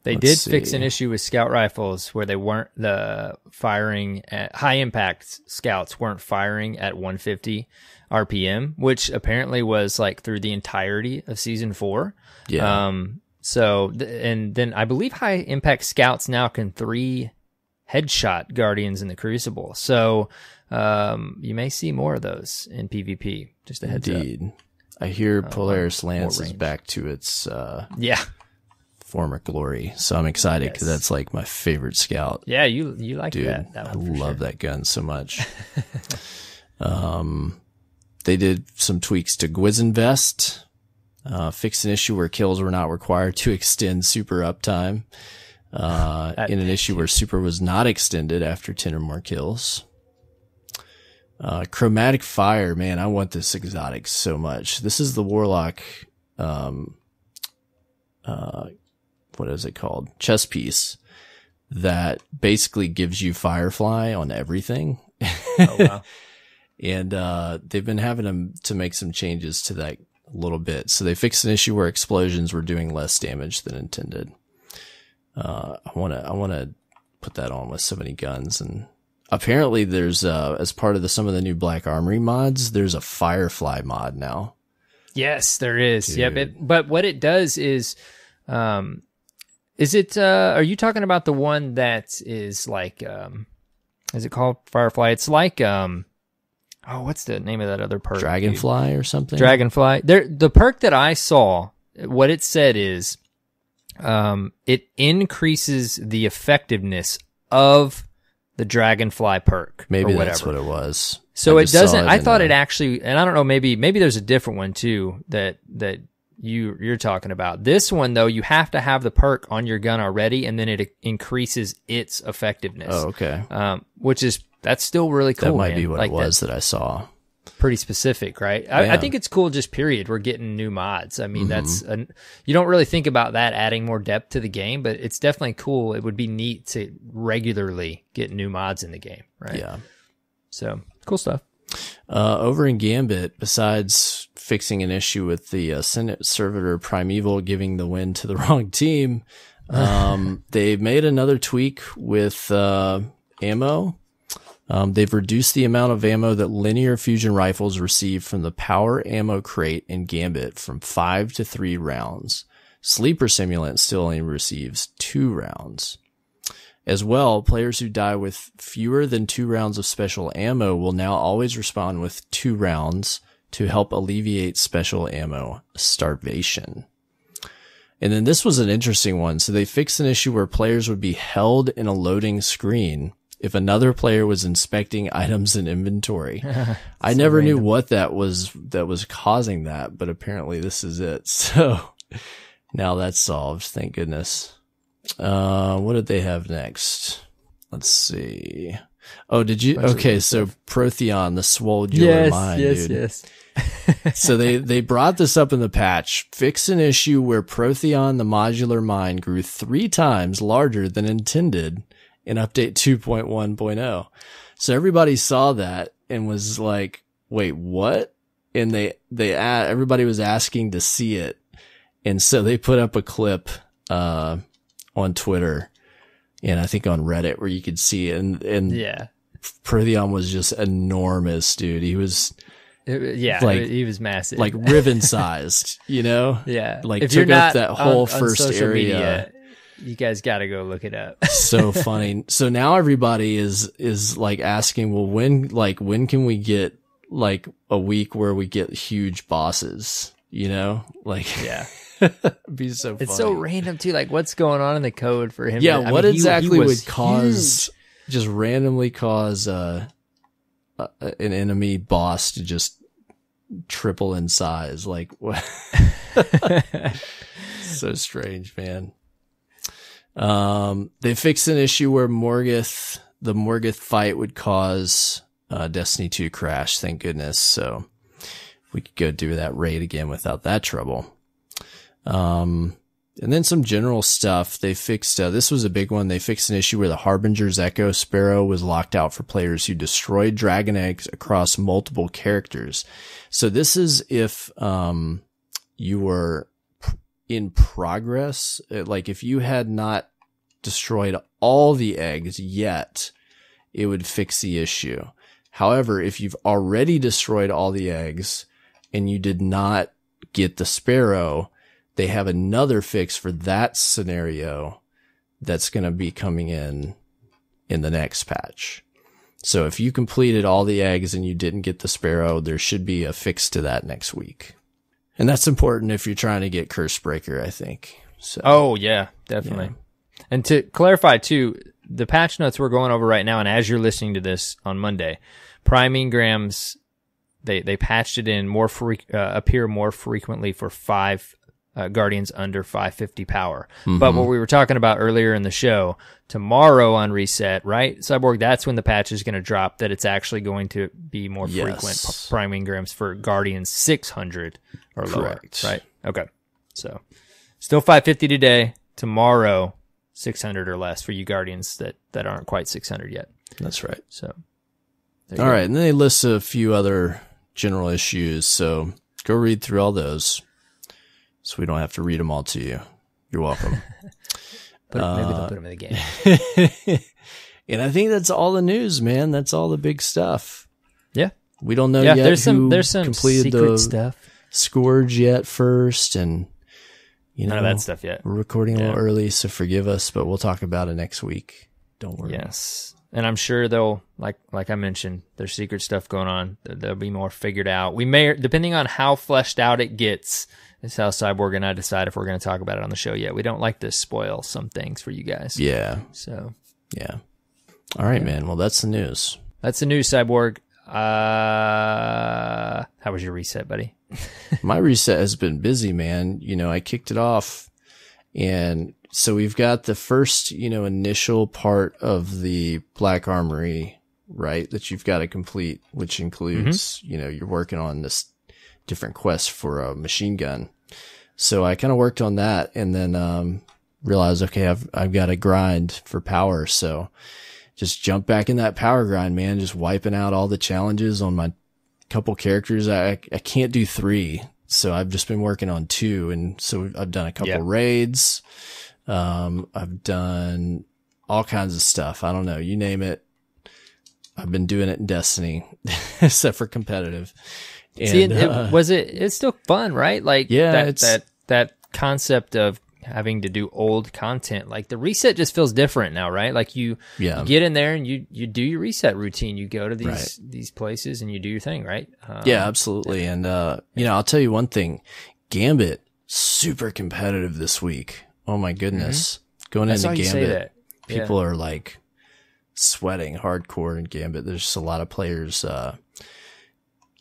They Let's did fix an issue with scout rifles where they weren't the firing at high impact scouts weren't firing at 150 RPM, which apparently was like through the entirety of season four. Yeah. Um, so, and then I believe high impact scouts now can three headshot guardians in the crucible. So, um, you may see more of those in PvP. Just a heads up. Indeed. I hear Polaris Lance is Uh, back to its, uh, Yeah. former glory. So I'm excited because Yes. that's like my favorite scout. Yeah. You, you like Dude, that. that I love sure. that gun so much. um, they did some tweaks to Gwisin Vest, uh, fixed an issue where kills were not required to extend super uptime, uh, in an issue where super was not extended after 10 or more kills. Uh, chromatic fire, man, I want this exotic so much. This is the warlock, um, uh, what is it called? Chess piece that basically gives you Firefly on everything. Oh, wow. and uh, they've been having them to make some changes to that a little bit. So they fixed an issue where explosions were doing less damage than intended. Uh, I want to I want to put that on with so many guns and apparently there's uh as part of the some of the new Black Armory mods, there's a Firefly mod now. Yes, there is. Yep. It, but what it does is, um, is it? Uh, are you talking about the one that is like, um, is it called Firefly? It's like, um, oh, what's the name of that other perk? dude? Dragonfly or something. Dragonfly. There, the perk that I saw, what it said is, um, it increases the effectiveness of the Dragonfly perk. Maybe that's what it was. So I it doesn't. I thought it actually, and I don't know. Maybe maybe there's a different one too that that you you're talking about. This one though, you have to have the perk on your gun already, and then it increases its effectiveness. Oh, okay. Um, which is that's still really cool. that might man. be what like it was that I saw. Pretty specific, right? I, I think it's cool. Just period. We're getting new mods. I mean, Mm-hmm. that's an, you don't really think about that adding more depth to the game, but it's definitely cool. It would be neat to regularly get new mods in the game, right? Yeah. So cool stuff. Uh, over in Gambit, besides fixing an issue with the uh, Senate Servitor Primeval giving the win to the wrong team, um, they made another tweak with uh, ammo. Um, they've reduced the amount of ammo that linear fusion rifles receive from the power ammo crate in Gambit from five to three rounds. Sleeper Simulant still only receives two rounds. As well, players who die with fewer than two rounds of special ammo will now always respond with two rounds to help alleviate special ammo starvation. And then this was an interesting one. So they fixed an issue where players would be held in a loading screen if another player was inspecting items in inventory. I never knew what that was that was causing that, but apparently this is it. So now that's solved. Thank goodness. Uh, what did they have next? Let's see. Oh, did you? Okay, so Protheon, the swoldular mine, yes, dude. Yes, yes. so they they brought this up in the patch. Fix an issue where Protheon, the Modular Mind, grew three times larger than intended in update 2.1.0. So everybody saw that and was like, "Wait, what?" And they they everybody was asking to see it, and so they put up a clip uh, on Twitter. And I think on Reddit where you could see it and, and Yeah. Protheon was just enormous, dude. He was It- yeah. Like- he was massive. like Riven sized, you know? yeah. like, if took up that whole on first social area. media, you guys got to go look it up. So funny. So now everybody is, is like asking, well, when, like, when can we get like a week where we get huge bosses? You know, like, yeah. be so funny. It's so random too. Like, what's going on in the code for him? Yeah. I what mean, he- he exactly would cause, just randomly cause, uh, uh, an enemy boss to just triple in size? Like, what? so strange, man. Um, they fixed an issue where Morgeth, the Morgeth fight would cause uh, Destiny 2 crash. Thank goodness. So we could go do that raid again without that trouble. Um, and then some general stuff. They fixed, uh, this was a big one. They fixed an issue where the Harbinger's Echo Sparrow was locked out for players who destroyed dragon eggs across multiple characters. So this is if, um, you were in progress, uh, like if you had not destroyed all the eggs yet, it would fix the issue. However, if you've already destroyed all the eggs and you did not get the sparrow, they have another fix for that scenario that's going to be coming in in the next patch. So if you completed all the eggs and you didn't get the sparrow, there should be a fix to that next week. And that's important if you're trying to get curse breaker, I think. So Oh yeah, definitely. Yeah. And to clarify too, the patch notes we're going over right now, and as you're listening to this on Monday, prime engrams they they patched it in more fre- uh, appear more frequently for five uh, guardians under 550 power. But what we were talking about earlier in the show, tomorrow on reset, right, Cyborg, that's when the patch is going to drop. That it's actually going to be more Yes. frequent p- prime engrams for guardians 600 or lower, right? Okay, so still 550 today. Tomorrow, 600 or less for you guardians that that aren't quite 600 yet. that's right. So, All go. right. And then they list a few other general issues. So go read through all those so we don't have to read them all to you. You're welcome. Put it, maybe Uh, they'll put them in the game. and I think that's all the news, man. That's all the big stuff. Yeah, We don't know yeah. yet There's some there's some completed secret the stuff. scourge yet first. And, you know, None of that stuff yet. we're recording a little early, so forgive us, but we'll talk about it next week. Don't worry. Yes. And I'm sure they'll like like I mentioned, there's secret stuff going on. There- There'll be more figured out. We may depending on how fleshed out it gets, is how Cyborg and I decide if we're going to talk about it on the show yet. We don't like to spoil some things for you guys. Yeah. So Yeah. All right, man. Well, that's the news. that's the news, Cyborg. Uh, how was your reset, buddy? my reset has been busy, man. You know, I kicked it off and so we've got the first, you know, initial part of the Black Armory, right? That you've got to complete, which includes, you know, you're working on this different quest for a machine gun. So I kind of worked on that and then, um, realized, okay, I've, I've got to grind for power. So just jump back in that power grind, man, just wiping out all the challenges on my couple characters. I I can't do three, so I've just been working on two, and so I've done a couple raids. Um, I've done all kinds of stuff. I don't know, you name it. I've been doing it in Destiny, except for competitive. And, See, it, it- uh, was it? It's still fun, right? Like Yeah, that it's- that that concept of having to do old content. Like the reset just feels different now, right? Like you, Yeah. you get in there and you you do your reset routine. You go to these Right. these places and you do your thing, right? Um, yeah, absolutely. And uh, you know, I'll tell you one thing: Gambit super competitive this week. Oh my goodness, going I into Gambit. that. Yeah. people are like sweating hardcore in Gambit. There's just a lot of players uh,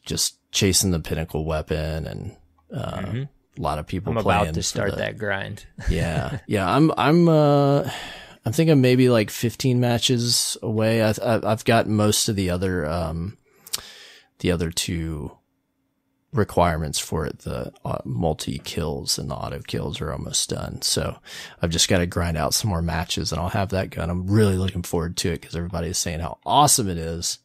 just chasing the pinnacle weapon, and uh, a lot of people. Mm-hmm. I'm playing about to start the- that grind. yeah, yeah. I'm I'm uh, I'm thinking maybe like 15 matches away. I, I I've got most of the other um, the other two requirements for it. The uh, multi kills and the auto kills are almost done. So I've just got to grind out some more matches and I'll have that gun. I'm really looking forward to it because everybody is saying how awesome it is.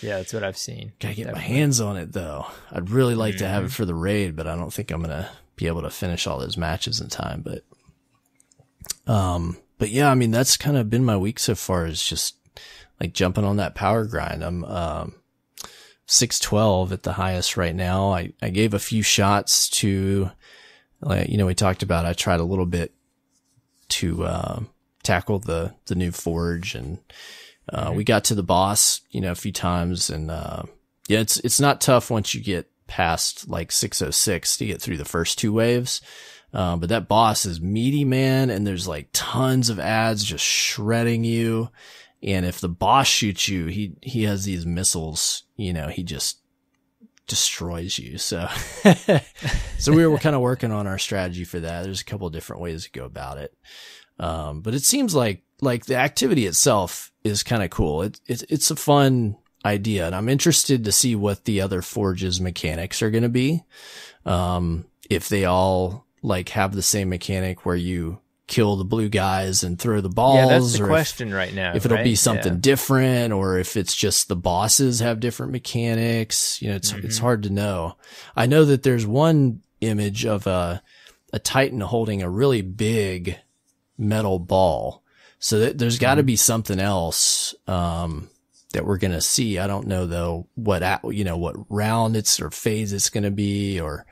yeah, that's what I've seen. Gotta get my hands on it though. I'd really like to Mm-hmm. have it for the raid, but I don't think I'm gonna be able to finish all those matches in time. But, um, but yeah, I mean that's kind of been my week so far. Is just like jumping on that power grind. I'm um, six twelve at the highest right now. I I gave a few shots to, like you know we talked about. I tried a little bit to um, tackle the the new forge and. Uh, we got to the boss, you know, a few times and, uh, yeah, it's, it's not tough once you get past like 606 to get through the first two waves. Um, but that boss is meaty, man. And there's like tons of ads just shredding you. And if the boss shoots you, he, he has these missiles, you know, he just destroys you. So, so we were kind of working on our strategy for that. There's a couple different ways to go about it. Um, but it seems like, like the activity itself is kind of cool. It, it, it's a fun, idea, and I'm interested to see what the other forges mechanics are going to be. Um, if they all like have the same mechanic where you kill the blue guys and throw the balls. Yeah, that's the or question if, right now. If it'll right? be something Yeah. different or if it's just the bosses have different mechanics. You know, it's, it's Mm-hmm. hard to know. I know that there's one image of a, a Titan holding a really big metal ball. So that there's got Mm-hmm. to be something else, um, that we're going to see. I don't know though what, you know, what round it's or phase it's going to be or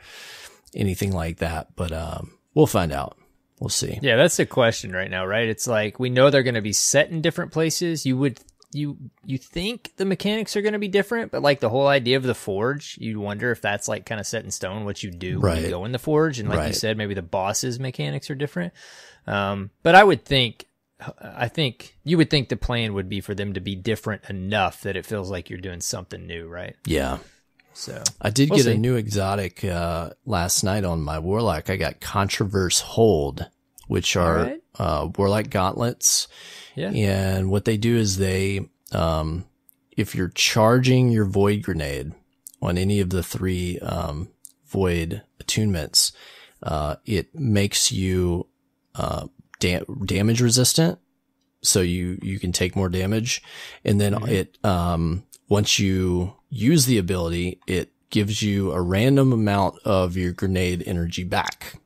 anything like that, but, um, we'll find out. We'll see. Yeah, that's the question right now, right? It's like we know they're going to be set in different places. You would you you think the mechanics are going to be different, but like the whole idea of the forge, you wonder if that's like kind of set in stone what you do when you go in the forge, and like you said, maybe the boss's mechanics are different. Um, but I would think, I think you would think the plan would be for them to be different enough that it feels like you're doing something new, right? Yeah. So I did We'll get see. a new exotic uh, last night on my warlock. I got Contraverse Hold, which are Alright. uh, warlock gauntlets, yeah, and what they do is they, um, if you're charging your void grenade on any of the three um, void attunements, uh, it makes you uh, da- damage resistant. So you, you can take more damage. And then it, um, once you use the ability, it gives you a random amount of your grenade energy back.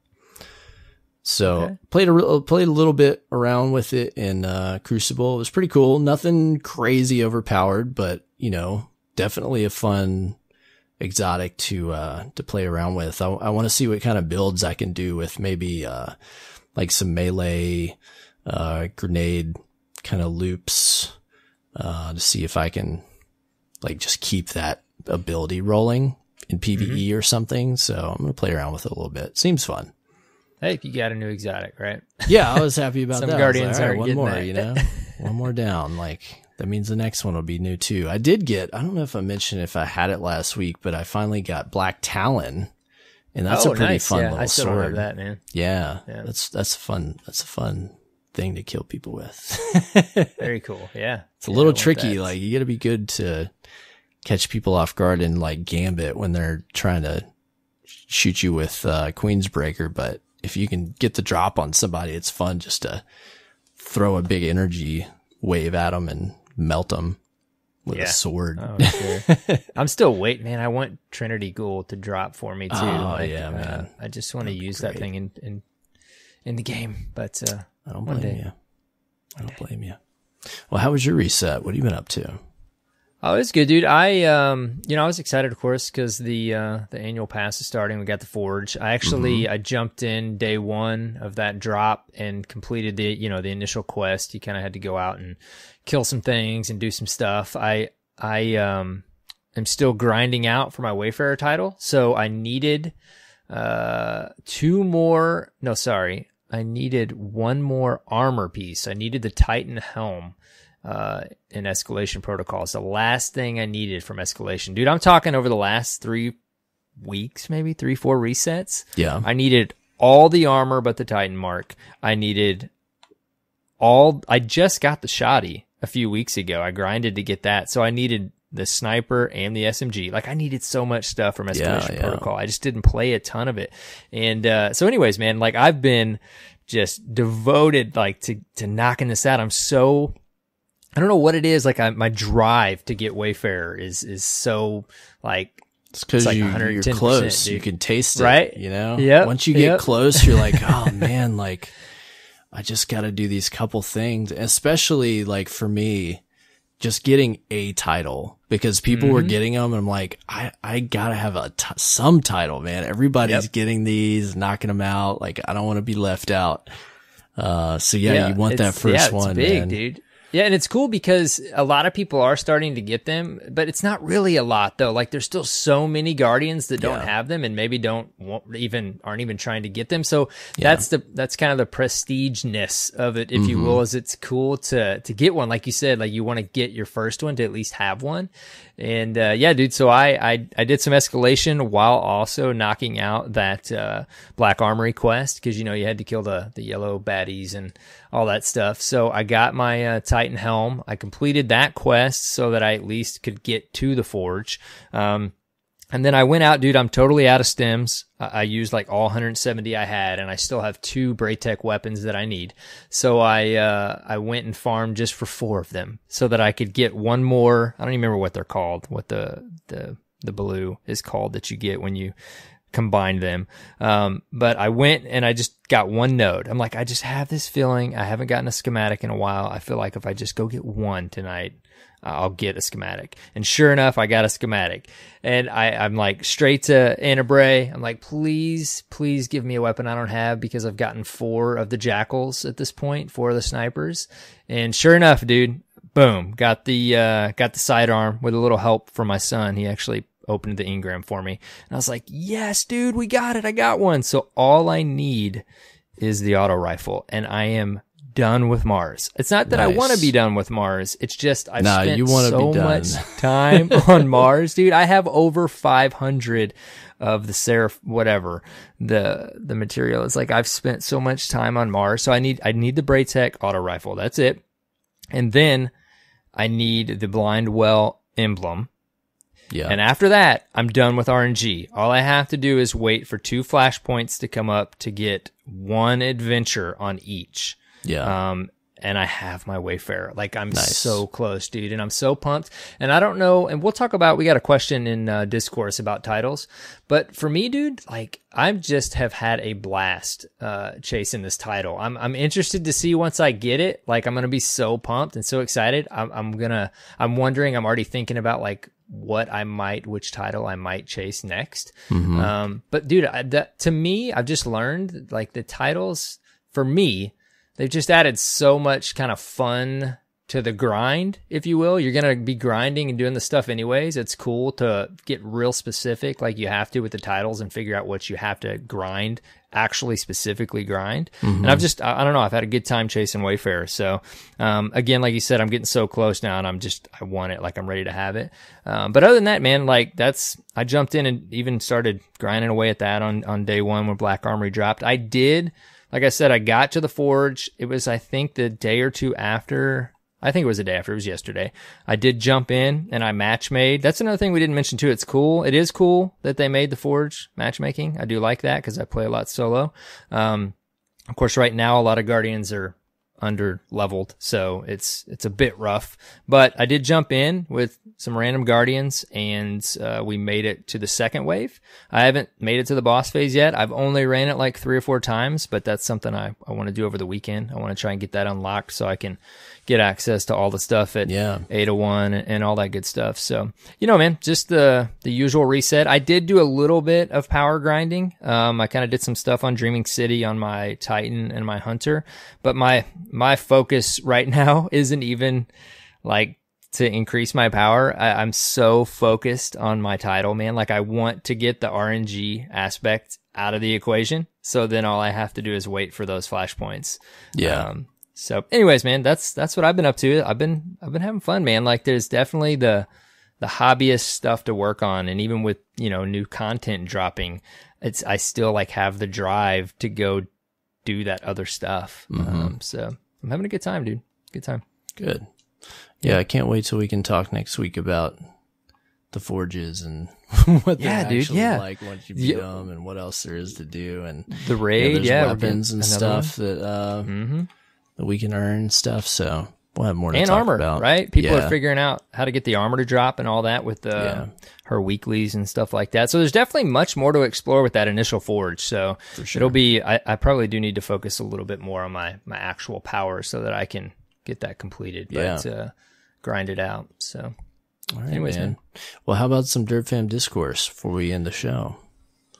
So Okay. played a played a little bit around with it in uh, Crucible. It was pretty cool. Nothing crazy overpowered, but you know, definitely a fun exotic to uh, to play around with. I, I want to see what kind of builds I can do with maybe uh, like some melee uh, grenade kind of loops uh, to see if I can like just keep that ability rolling in PVE or something. So I'm gonna play around with it a little bit. Seems fun. hey, you got a new exotic, right? Yeah, I was happy about Some that. Guardians like, all aren't one more, that. you know, one more down. Like that means the next one will be new too. I did get. I don't know if I mentioned if I had it last week, but I finally got Black Talon, and that's oh, a pretty nice. fun yeah, little I still sword. have that, man. Yeah, Yeah. that's that's a fun. That's a fun thing to kill people with. Very cool. Yeah, It's a little tricky. Like you got to be good to catch people off guard and like gambit when they're trying to shoot you with uh, Queensbreaker. But if you can get the drop on somebody, it's fun just to throw a big energy wave at them and melt them with Yeah. a sword. Oh, sure. I'm still waiting, man. I want Trinity Ghoul to drop for me too. Oh, Like, yeah, uh, man. I just want to use that thing in, in in the game. But uh, I don't blame day. you. I don't blame you. Well, how was your reset? What have you been up to? oh, it's good, dude. I um, you know, I was excited, of course, because the uh, the annual pass is starting. We got the Forge. I actually I jumped in day one of that drop and completed the you know the initial quest. You kind of had to go out and kill some things and do some stuff. I I um am still grinding out for my Wayfarer title, so I needed uh two more. No, sorry, I needed one more armor piece. I needed the Titan helm uh, in escalation protocols. The last thing I needed from escalation, dude. I'm talking over the last three weeks, maybe three, four resets. Yeah. I needed all the armor but the Titan mark. I needed all. I just got the shoddy a few weeks ago. I grinded to get that, so I needed the sniper and the SMG. Like I needed so much stuff from escalation yeah. protocol. I just didn't play a ton of it. And uh, so, anyways, man, like I've been just devoted like to to knocking this out. I'm so I don't know what it is. Like I, my drive to get Wayfarer is is so like It's because like you, you're close. You can taste it, Right? You know. Yeah. Once you get yep. close, you're like, oh man, like I just got to do these couple things. Especially like for me, just getting a title because people Mm-hmm. were getting them, and I'm like, I I gotta have a t- some title, man. Everybody's Yep. getting these, knocking them out. Like I don't want to be left out. Uh, so yeah, you want that first yeah, one, big, man. dude. Yeah, and it's cool because a lot of people are starting to get them, but it's not really a lot though. Like there's still so many guardians that don't Yeah. have them and maybe don't even aren't even trying to get them. So that's the that's kind of the prestigeness of it, if you Mm-hmm. will. Is it's cool to to get one, like you said, like you want to get your first one to at least have one. And uh, yeah, dude. So I, I I did some escalation while also knocking out that uh, Black Armory quest because you know you had to kill the the yellow baddies and all that stuff. So I got my uh, Titan helm. I completed that quest so that I at least could get to the forge. Um, and then I went out, dude. I'm totally out of stems. I, I used like all 170 I had, and I still have two Braytech weapons that I need. So I uh, I went and farmed just for four of them, so that I could get one more. I don't even remember what they're called. What the the the blue is called that you get when you combine them. Um, but I went and I just got one node. I'm like, I just have this feeling. I haven't gotten a schematic in a while. I feel like if I just go get one tonight, I'll get a schematic. And sure enough, I got a schematic. And I, I'm like straight to Ana Bray. I'm like, please, please give me a weapon I don't have because I've gotten four of the jackals at this point, four of the snipers. And sure enough, dude, boom, got the uh, got the sidearm with a little help from my son. He actually opened the engram for me. And I was like, yes, dude, we got it. I got one. So all I need is the auto rifle and I am done with Mars. It's not that I want to be done with Mars. It's just I've Nah, spent you so much time on Mars, dude. I have over 500 of the Seraph, whatever the the material. is. like I've spent so much time on Mars, so I need I need the Braytech auto rifle. That's it, and then I need the Blind Well emblem. Yeah. And after that, I'm done with RNG. All I have to do is wait for two flashpoints to come up to get one adventure on each. yeah. Um, and I have my Wayfarer. Like I'm Nice. so close, dude, and I'm so pumped. And I don't know. And we'll talk about. We got a question in uh, discourse about titles, but for me, dude, like I just have had a blast uh, chasing this title. I'm I'm interested to see once I get it. Like I'm gonna be so pumped and so excited. I'm I'm gonna. I'm wondering. I'm already thinking about like what I might, which title I might chase next. Mm-hmm. Um, but dude, I, that, to me, I've just learned like the titles for me, they've just added so much kind of fun to the grind, if you will. You're going to be grinding and doing the stuff anyways. It's cool to get real specific like you have to with the titles and figure out what you have to grind, actually specifically grind. And I've just, I, I don't know, I've had a good time chasing Wayfarer. So, um, again, like you said, I'm getting so close now and I'm just, I want it, like I'm ready to have it. Um, but other than that, man, like that's, I jumped in and even started grinding away at that on, on day one when Black Armory dropped. I did, like I said, I got to the forge. It was, I think, the day or two after. I think it was the day after. It was yesterday. I did jump in and I match made. That's another thing we didn't mention too. It's cool. It is cool that they made the forge matchmaking. I do like that because I play a lot solo. Um, of course, right now a lot of guardians are under leveled, so it's it's a bit rough. But I did jump in with some random guardians, and uh, we made it to the second wave. I haven't made it to the boss phase yet. I've only ran it like three or four times, but that's something I, I want to do over the weekend. I want to try and get that unlocked so I can get access to all the stuff at Yeah. 801 and all that good stuff. So, you know, man, just the the usual reset. I did do a little bit of power grinding. Um, I kind of did some stuff on Dreaming City on my Titan and my Hunter, but my my focus right now isn't even like to increase my power. I, I'm so focused on my title, man. Like I want to get the RNG aspect out of the equation. So then all I have to do is wait for those flashpoints. Yeah. Um, so, anyways, man, that's that's what I've been up to. I've been I've been having fun, man. Like, there's definitely the the hobbyist stuff to work on, and even with you know new content dropping, it's I still like have the drive to go do that other stuff. Um, so I'm having a good time, dude. Good time. Good. Yeah, I can't wait till we can talk next week about the forges and what Yeah, they're dude, actually yeah. like once you beat Yeah. them and what else there is to do and The raid, there's yeah, weapons and another stuff that uh, one. That we can earn stuff. So we'll have more to and talk armor, about. right? People yeah. are figuring out how to get the armor to drop and all that with the Yeah. her weeklies and stuff like that. So there's definitely much more to explore with that initial forge. So sure. it'll be. I, I probably do need to focus a little bit more on my my actual power so that I can get that completed. But uh, grind it out. So All right, anyways, man. man. Well, how about some Dirt Fam discourse before we end the show?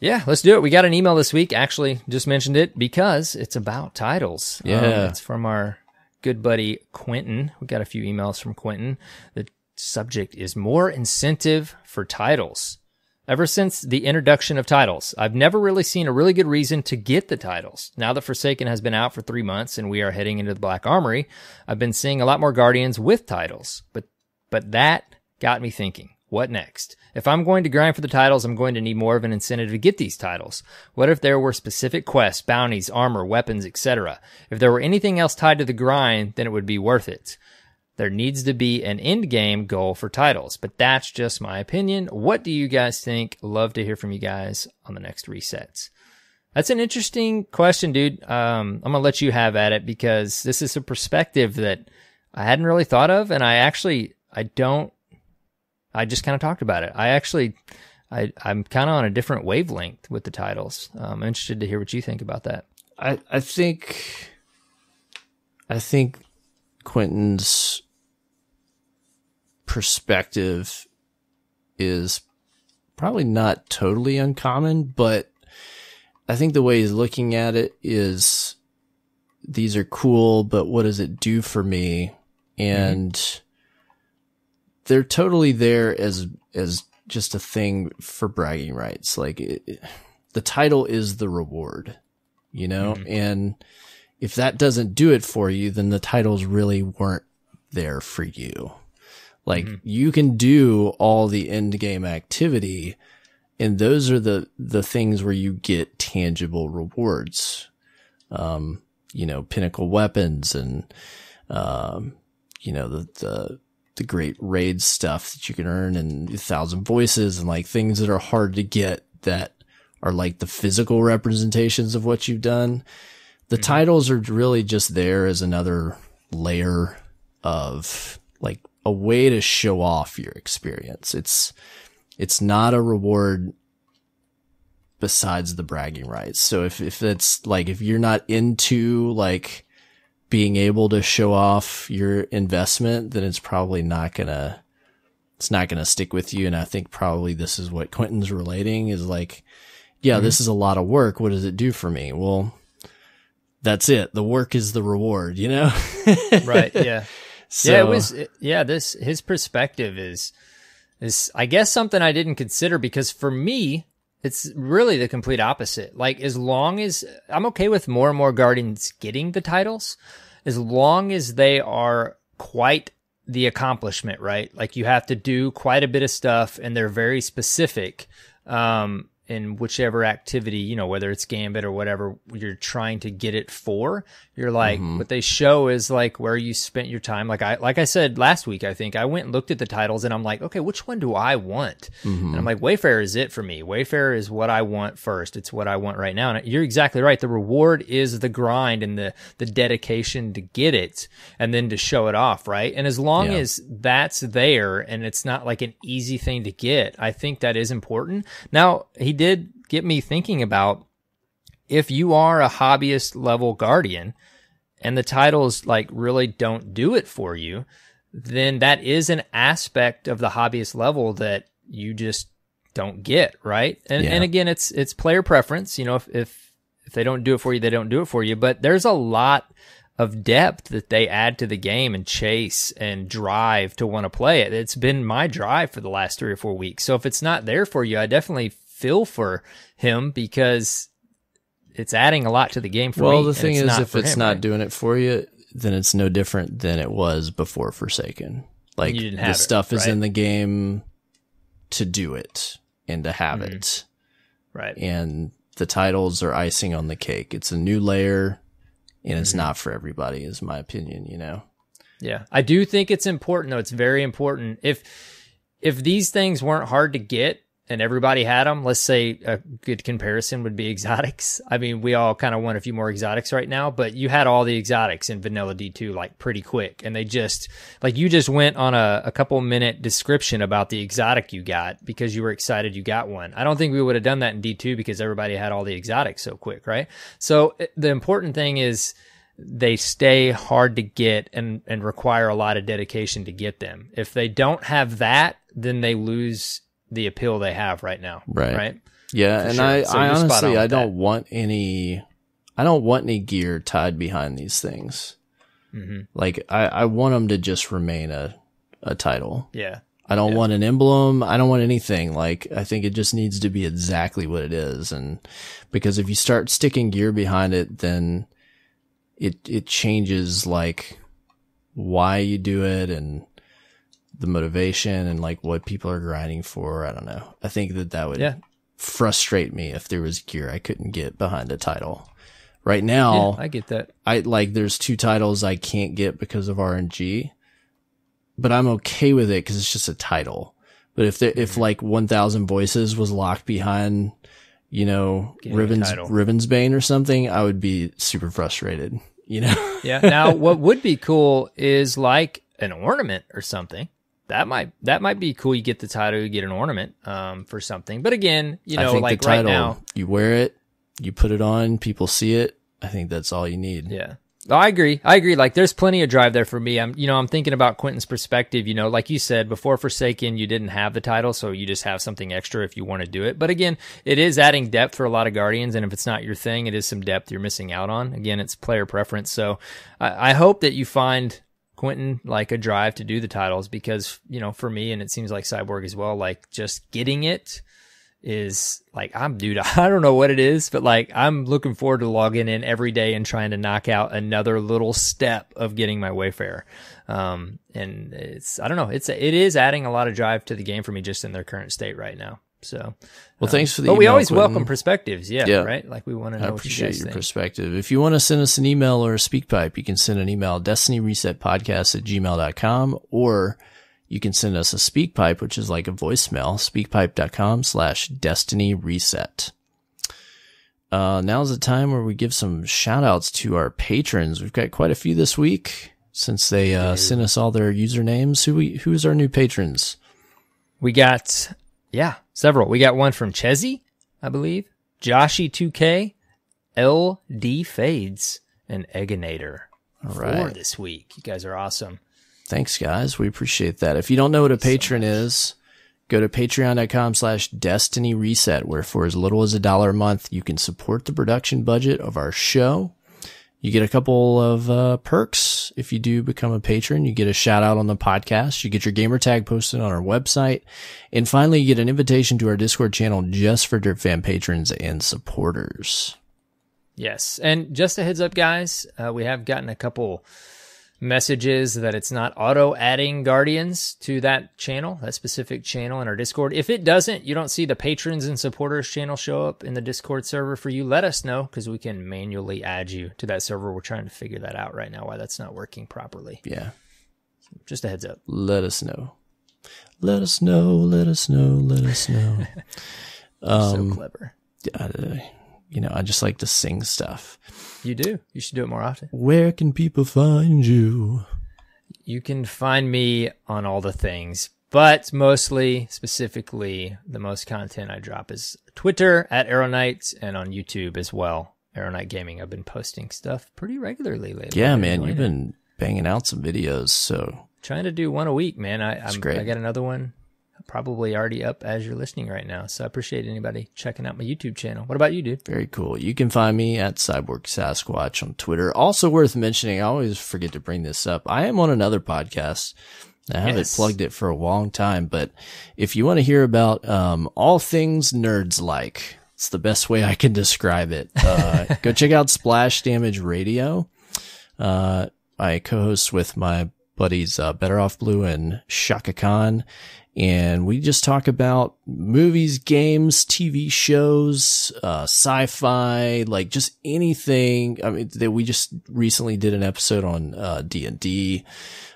Yeah, let's do it. We got an email this week. Actually, just mentioned it because it's about titles. Um, Yeah. it's from our good buddy Quentin. We got a few emails from Quentin. The subject is more incentive for titles. Ever since the introduction of titles, I've never really seen a really good reason to get the titles. Now that Forsaken has been out for three months and we are heading into the Black Armory, I've been seeing a lot more Guardians with titles. But but that got me thinking, what next? If I'm going to grind for the titles, I'm going to need more of an incentive to get these titles. What if there were specific quests, bounties, armor, weapons, etc.? If there were anything else tied to the grind, then it would be worth it. There needs to be an end game goal for titles, but that's just my opinion. What do you guys think? Love to hear from you guys on the next resets. That's an interesting question, dude. Um, I'm gonna let you have at it because this is a perspective that I hadn't really thought of, and I actually I don't. I just kind of talked about it. I actually I I'm kind of on a different wavelength with the titles. Um, I'm interested to hear what you think about that. I I think I think Quentin's perspective is probably not totally uncommon, but I think the way he's looking at it is these are cool, but what does it do for me? And mm-hmm. They're totally there as as just a thing for bragging rights. Like it, the title is the reward, you know? Mm-hmm. And if that doesn't do it for you, then the titles really weren't there for you. Like mm-hmm. you can do all the end game activity and those are the, the things where you get tangible rewards. Um, you know, pinnacle weapons and, um, you know, the, the, the great raid stuff that you can earn and a thousand voices and like things that are hard to get that are like the physical representations of what you've done. The mm-hmm. titles are really just there as another layer of like a way to show off your experience. It's, it's not a reward besides the bragging rights. So if, if it's like, if you're not into like being able to show off your investment, then it's probably not gonna, it's not gonna stick with you. And I think probably this is what Quentin's relating is like, yeah, mm-hmm. this is a lot of work. What does it do for me? Well, that's it. The work is the reward, you know? right. Yeah. So, yeah. It was, yeah, this, his perspective is, is I guess something I didn't consider because for me, it's really the complete opposite. Like as long as I'm okay with more and more guardians getting the titles, as long as they are quite the accomplishment, right? Like you have to do quite a bit of stuff and they're very specific. Um, in whichever activity, you know, whether it's Gambit or whatever you're trying to get it for, you're like, mm-hmm. what they show is like where you spent your time. Like I, like I said last week, I think I went and looked at the titles and I'm like, okay, which one do I want? Mm-hmm. And I'm like, Wayfarer is it for me. Wayfarer is what I want first. It's what I want right now. And you're exactly right. The reward is the grind and the, the dedication to get it and then to show it off. Right. And as long yeah. as that's there and it's not like an easy thing to get, I think that is important. Now he did get me thinking about if you are a hobbyist level guardian and the titles like really don't do it for you, then that is an aspect of the hobbyist level that you just don't get, right? And yeah. and again, it's it's player preference. You know, if, if if they don't do it for you, they don't do it for you. But there's a lot of depth that they add to the game and chase and drive to want to play it. It's been my drive for the last three or four weeks. So if it's not there for you, I definitely feel for him because it's adding a lot to the game for well, me. Well, the thing is, if it's him, not right? doing it for you, then it's no different than it was before Forsaken. Like the stuff it, right? is in the game to do it and to have mm-hmm. it. Right. And the titles are icing on the cake. It's a new layer and it's mm-hmm. not for everybody is my opinion, you know. Yeah. I do think it's important though. It's very important. If if these things weren't hard to get, and everybody had them. Let's say a good comparison would be exotics. I mean, we all kind of want a few more exotics right now, but you had all the exotics in vanilla D2 like pretty quick. And they just, like, you just went on a, a couple minute description about the exotic you got because you were excited you got one. I don't think we would have done that in D2 because everybody had all the exotics so quick, right? So eh, the important thing is, they stay hard to get and, and require a lot of dedication to get them. If they don't have that, then they lose the appeal they have right now. Right. Right. Yeah. For and sure. I, so I honestly, I don't that. want any, I don't want any gear tied behind these things. Mm-hmm. Like I, I want them to just remain a, a title. Yeah. I don't yeah. want an emblem. I don't want anything. Like, I think it just needs to be exactly what it is. And because if you start sticking gear behind it, then it, it changes like why you do it and the motivation and like what people are grinding for. I don't know. I think that that would yeah. frustrate me if there was gear I couldn't get behind a title. Right now, yeah, I get that. I like there's two titles I can't get because of RNG. but I'm okay with it because it's just a title. But if there, Mm-hmm. if like 1,000 voices was locked behind, you know, Getting Riven's, title. Rivensbane or something, I would be super frustrated, you know? Yeah. Now, what would be cool is like an ornament or something. That might that might be cool. You get the title, you get an ornament um, for something. But again, you know, like the title, right now, you wear it, you put it on, people see it. I think that's all you need. Yeah. Oh, I agree. I agree. Like there's plenty of drive there for me. I'm you know, I'm thinking about Quentin's perspective, you know, like you said, before Forsaken you didn't have the title, so you just have something extra if you want to do it. But again, it is adding depth for a lot of Guardians, and if it's not your thing, it is some depth you're missing out on. Again, it's player preference. So I, I hope that you find Quentin like a drive to do the titles because, you know, for me and it seems like Cyborg as well, like just getting it is like I'm dude, I don't know what it is, but like I'm looking forward to logging in every day and trying to knock out another little step of getting my Wayfarer. Um, and it's I don't know, it's it is adding a lot of drive to the game for me just in their current state right now. So, Well, thanks for the but we always Quentin. welcome perspectives. Yeah, Yeah. right. Like we want to know I what you appreciate guys your think. perspective. If you want to send us an email or a speak pipe, you can send an email, destinyresetpodcast at gmail.com, or you can send us a speak pipe, which is like a voicemail, speakpipe.com slash destiny reset. Uh, now's the time where we give some shout outs to our patrons. We've got quite a few this week since they uh, sent us all their usernames. Who we, who's our new patrons? We got, yeah, several. We got one from Chezzy, I believe, Joshy2K, LD Fades, and Egginator. All right. this week. You guys are awesome. Thanks, guys. We appreciate that. If you don't know what a patron is, go to patreon.com slash destiny reset, where for as little as a dollar a month, you can support the production budget of our show. You get a couple of uh, perks if you do become a patron. You get a shout out on the podcast. You get your gamer tag posted on our website. And finally, you get an invitation to our Discord channel just for Dirt Fan patrons and supporters. Yes. And just a heads up, guys, uh, we have gotten a couple messages that it's not auto adding guardians to that channel, that specific channel in our Discord. If it doesn't, you don't see the patrons and supporters channel show up in the Discord server for you, let us know because we can manually add you to that server. We're trying to figure that out right now, why that's not working properly. Yeah. Just a heads up. Let us know. Let us know. Let us know. Let us know. so clever. uh, you know, I just like to sing stuff. You do. You should do it more often. Where can people find you? You can find me on all the things, but mostly, specifically, the most content I drop is Twitter at AER0KNIGHT and on YouTube as well. AER0KNIGHT Gaming. I've been posting stuff pretty regularly lately. Yeah, man, you've it. been banging out some videos. So trying to do one a week, man. I I'm, great. I got another one probably already up as you're listening right now. So I appreciate anybody checking out my YouTube channel. What about you, dude? very cool. You can find me at Cyborg Sasquatch on Twitter. Also worth mentioning, I always forget to bring this up. I am on another podcast. I haven't Yes. plugged it for a long time, but if you want to hear about um, all things nerds like, it's the best way I can describe it. Uh, go check out Splash Damage Radio. Uh, I co-host with my buddies uh, Better Off Blue and Shaka Khan, and we just talk about movies, games, TV shows, uh, sci-fi, like just anything. I mean, that we just recently did an episode on uh, D and D.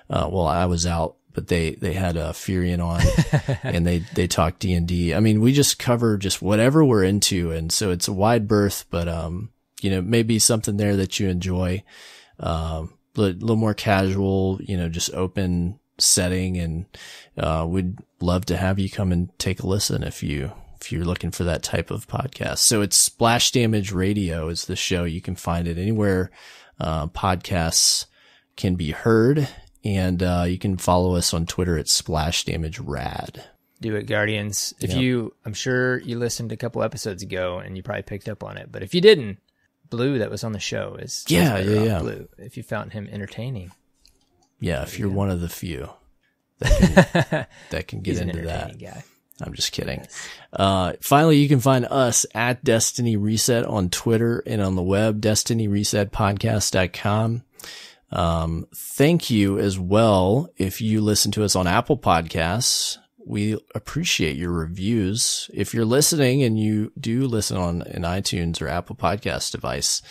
Uh, well, I was out, but they they had uh, Furion on, and they they talked D and D. I mean, we just cover just whatever we're into, and so it's a wide berth, but um, you know, maybe something there that you enjoy um, a little more casual, you know, just open setting. And, uh, we'd love to have you come and take a listen if you, if you're looking for that type of podcast. So it's Splash Damage Radio is the show. You can find it anywhere, uh, podcasts can be heard. And, uh, you can follow us on Twitter at Splash Damage Rad. Do it, Guardians. If Yep. you, I'm sure you listened a couple episodes ago and you probably picked up on it. But if you didn't, Blue that was on the show is is Yeah, better yeah, yeah. Blue. If you found him entertaining, Yeah. If you're one of the few that can, that can get into that. guy. I'm just kidding. Uh, finally, you can find us at Destiny Reset on Twitter and on the web, destinyresetpodcast.com. Um, thank you as well. If you listen to us on Apple Podcasts, we appreciate your reviews. If you're listening and you do listen on an iTunes or Apple Podcast device,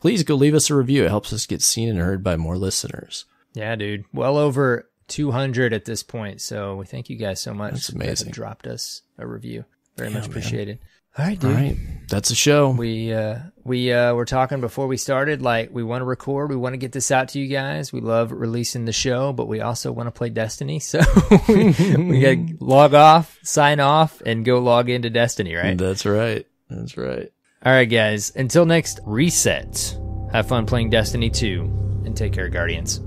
please go leave us a review. It helps us get seen and heard by more listeners. Yeah, dude. Well over 200 at this point. So we thank you guys so much. That's You guys have amazing. dropped us a review. Very Yeah, much man. All right, dude. All right, that's a show. We uh we uh were talking before we started like we want to record, we want to get this out to you guys. We love releasing the show, but we also want to play Destiny. So we, we got to log off, sign off and go log into Destiny, right? That's right. That's right. All right, guys. Until next reset. Have fun playing Destiny 2 and take care, Guardians.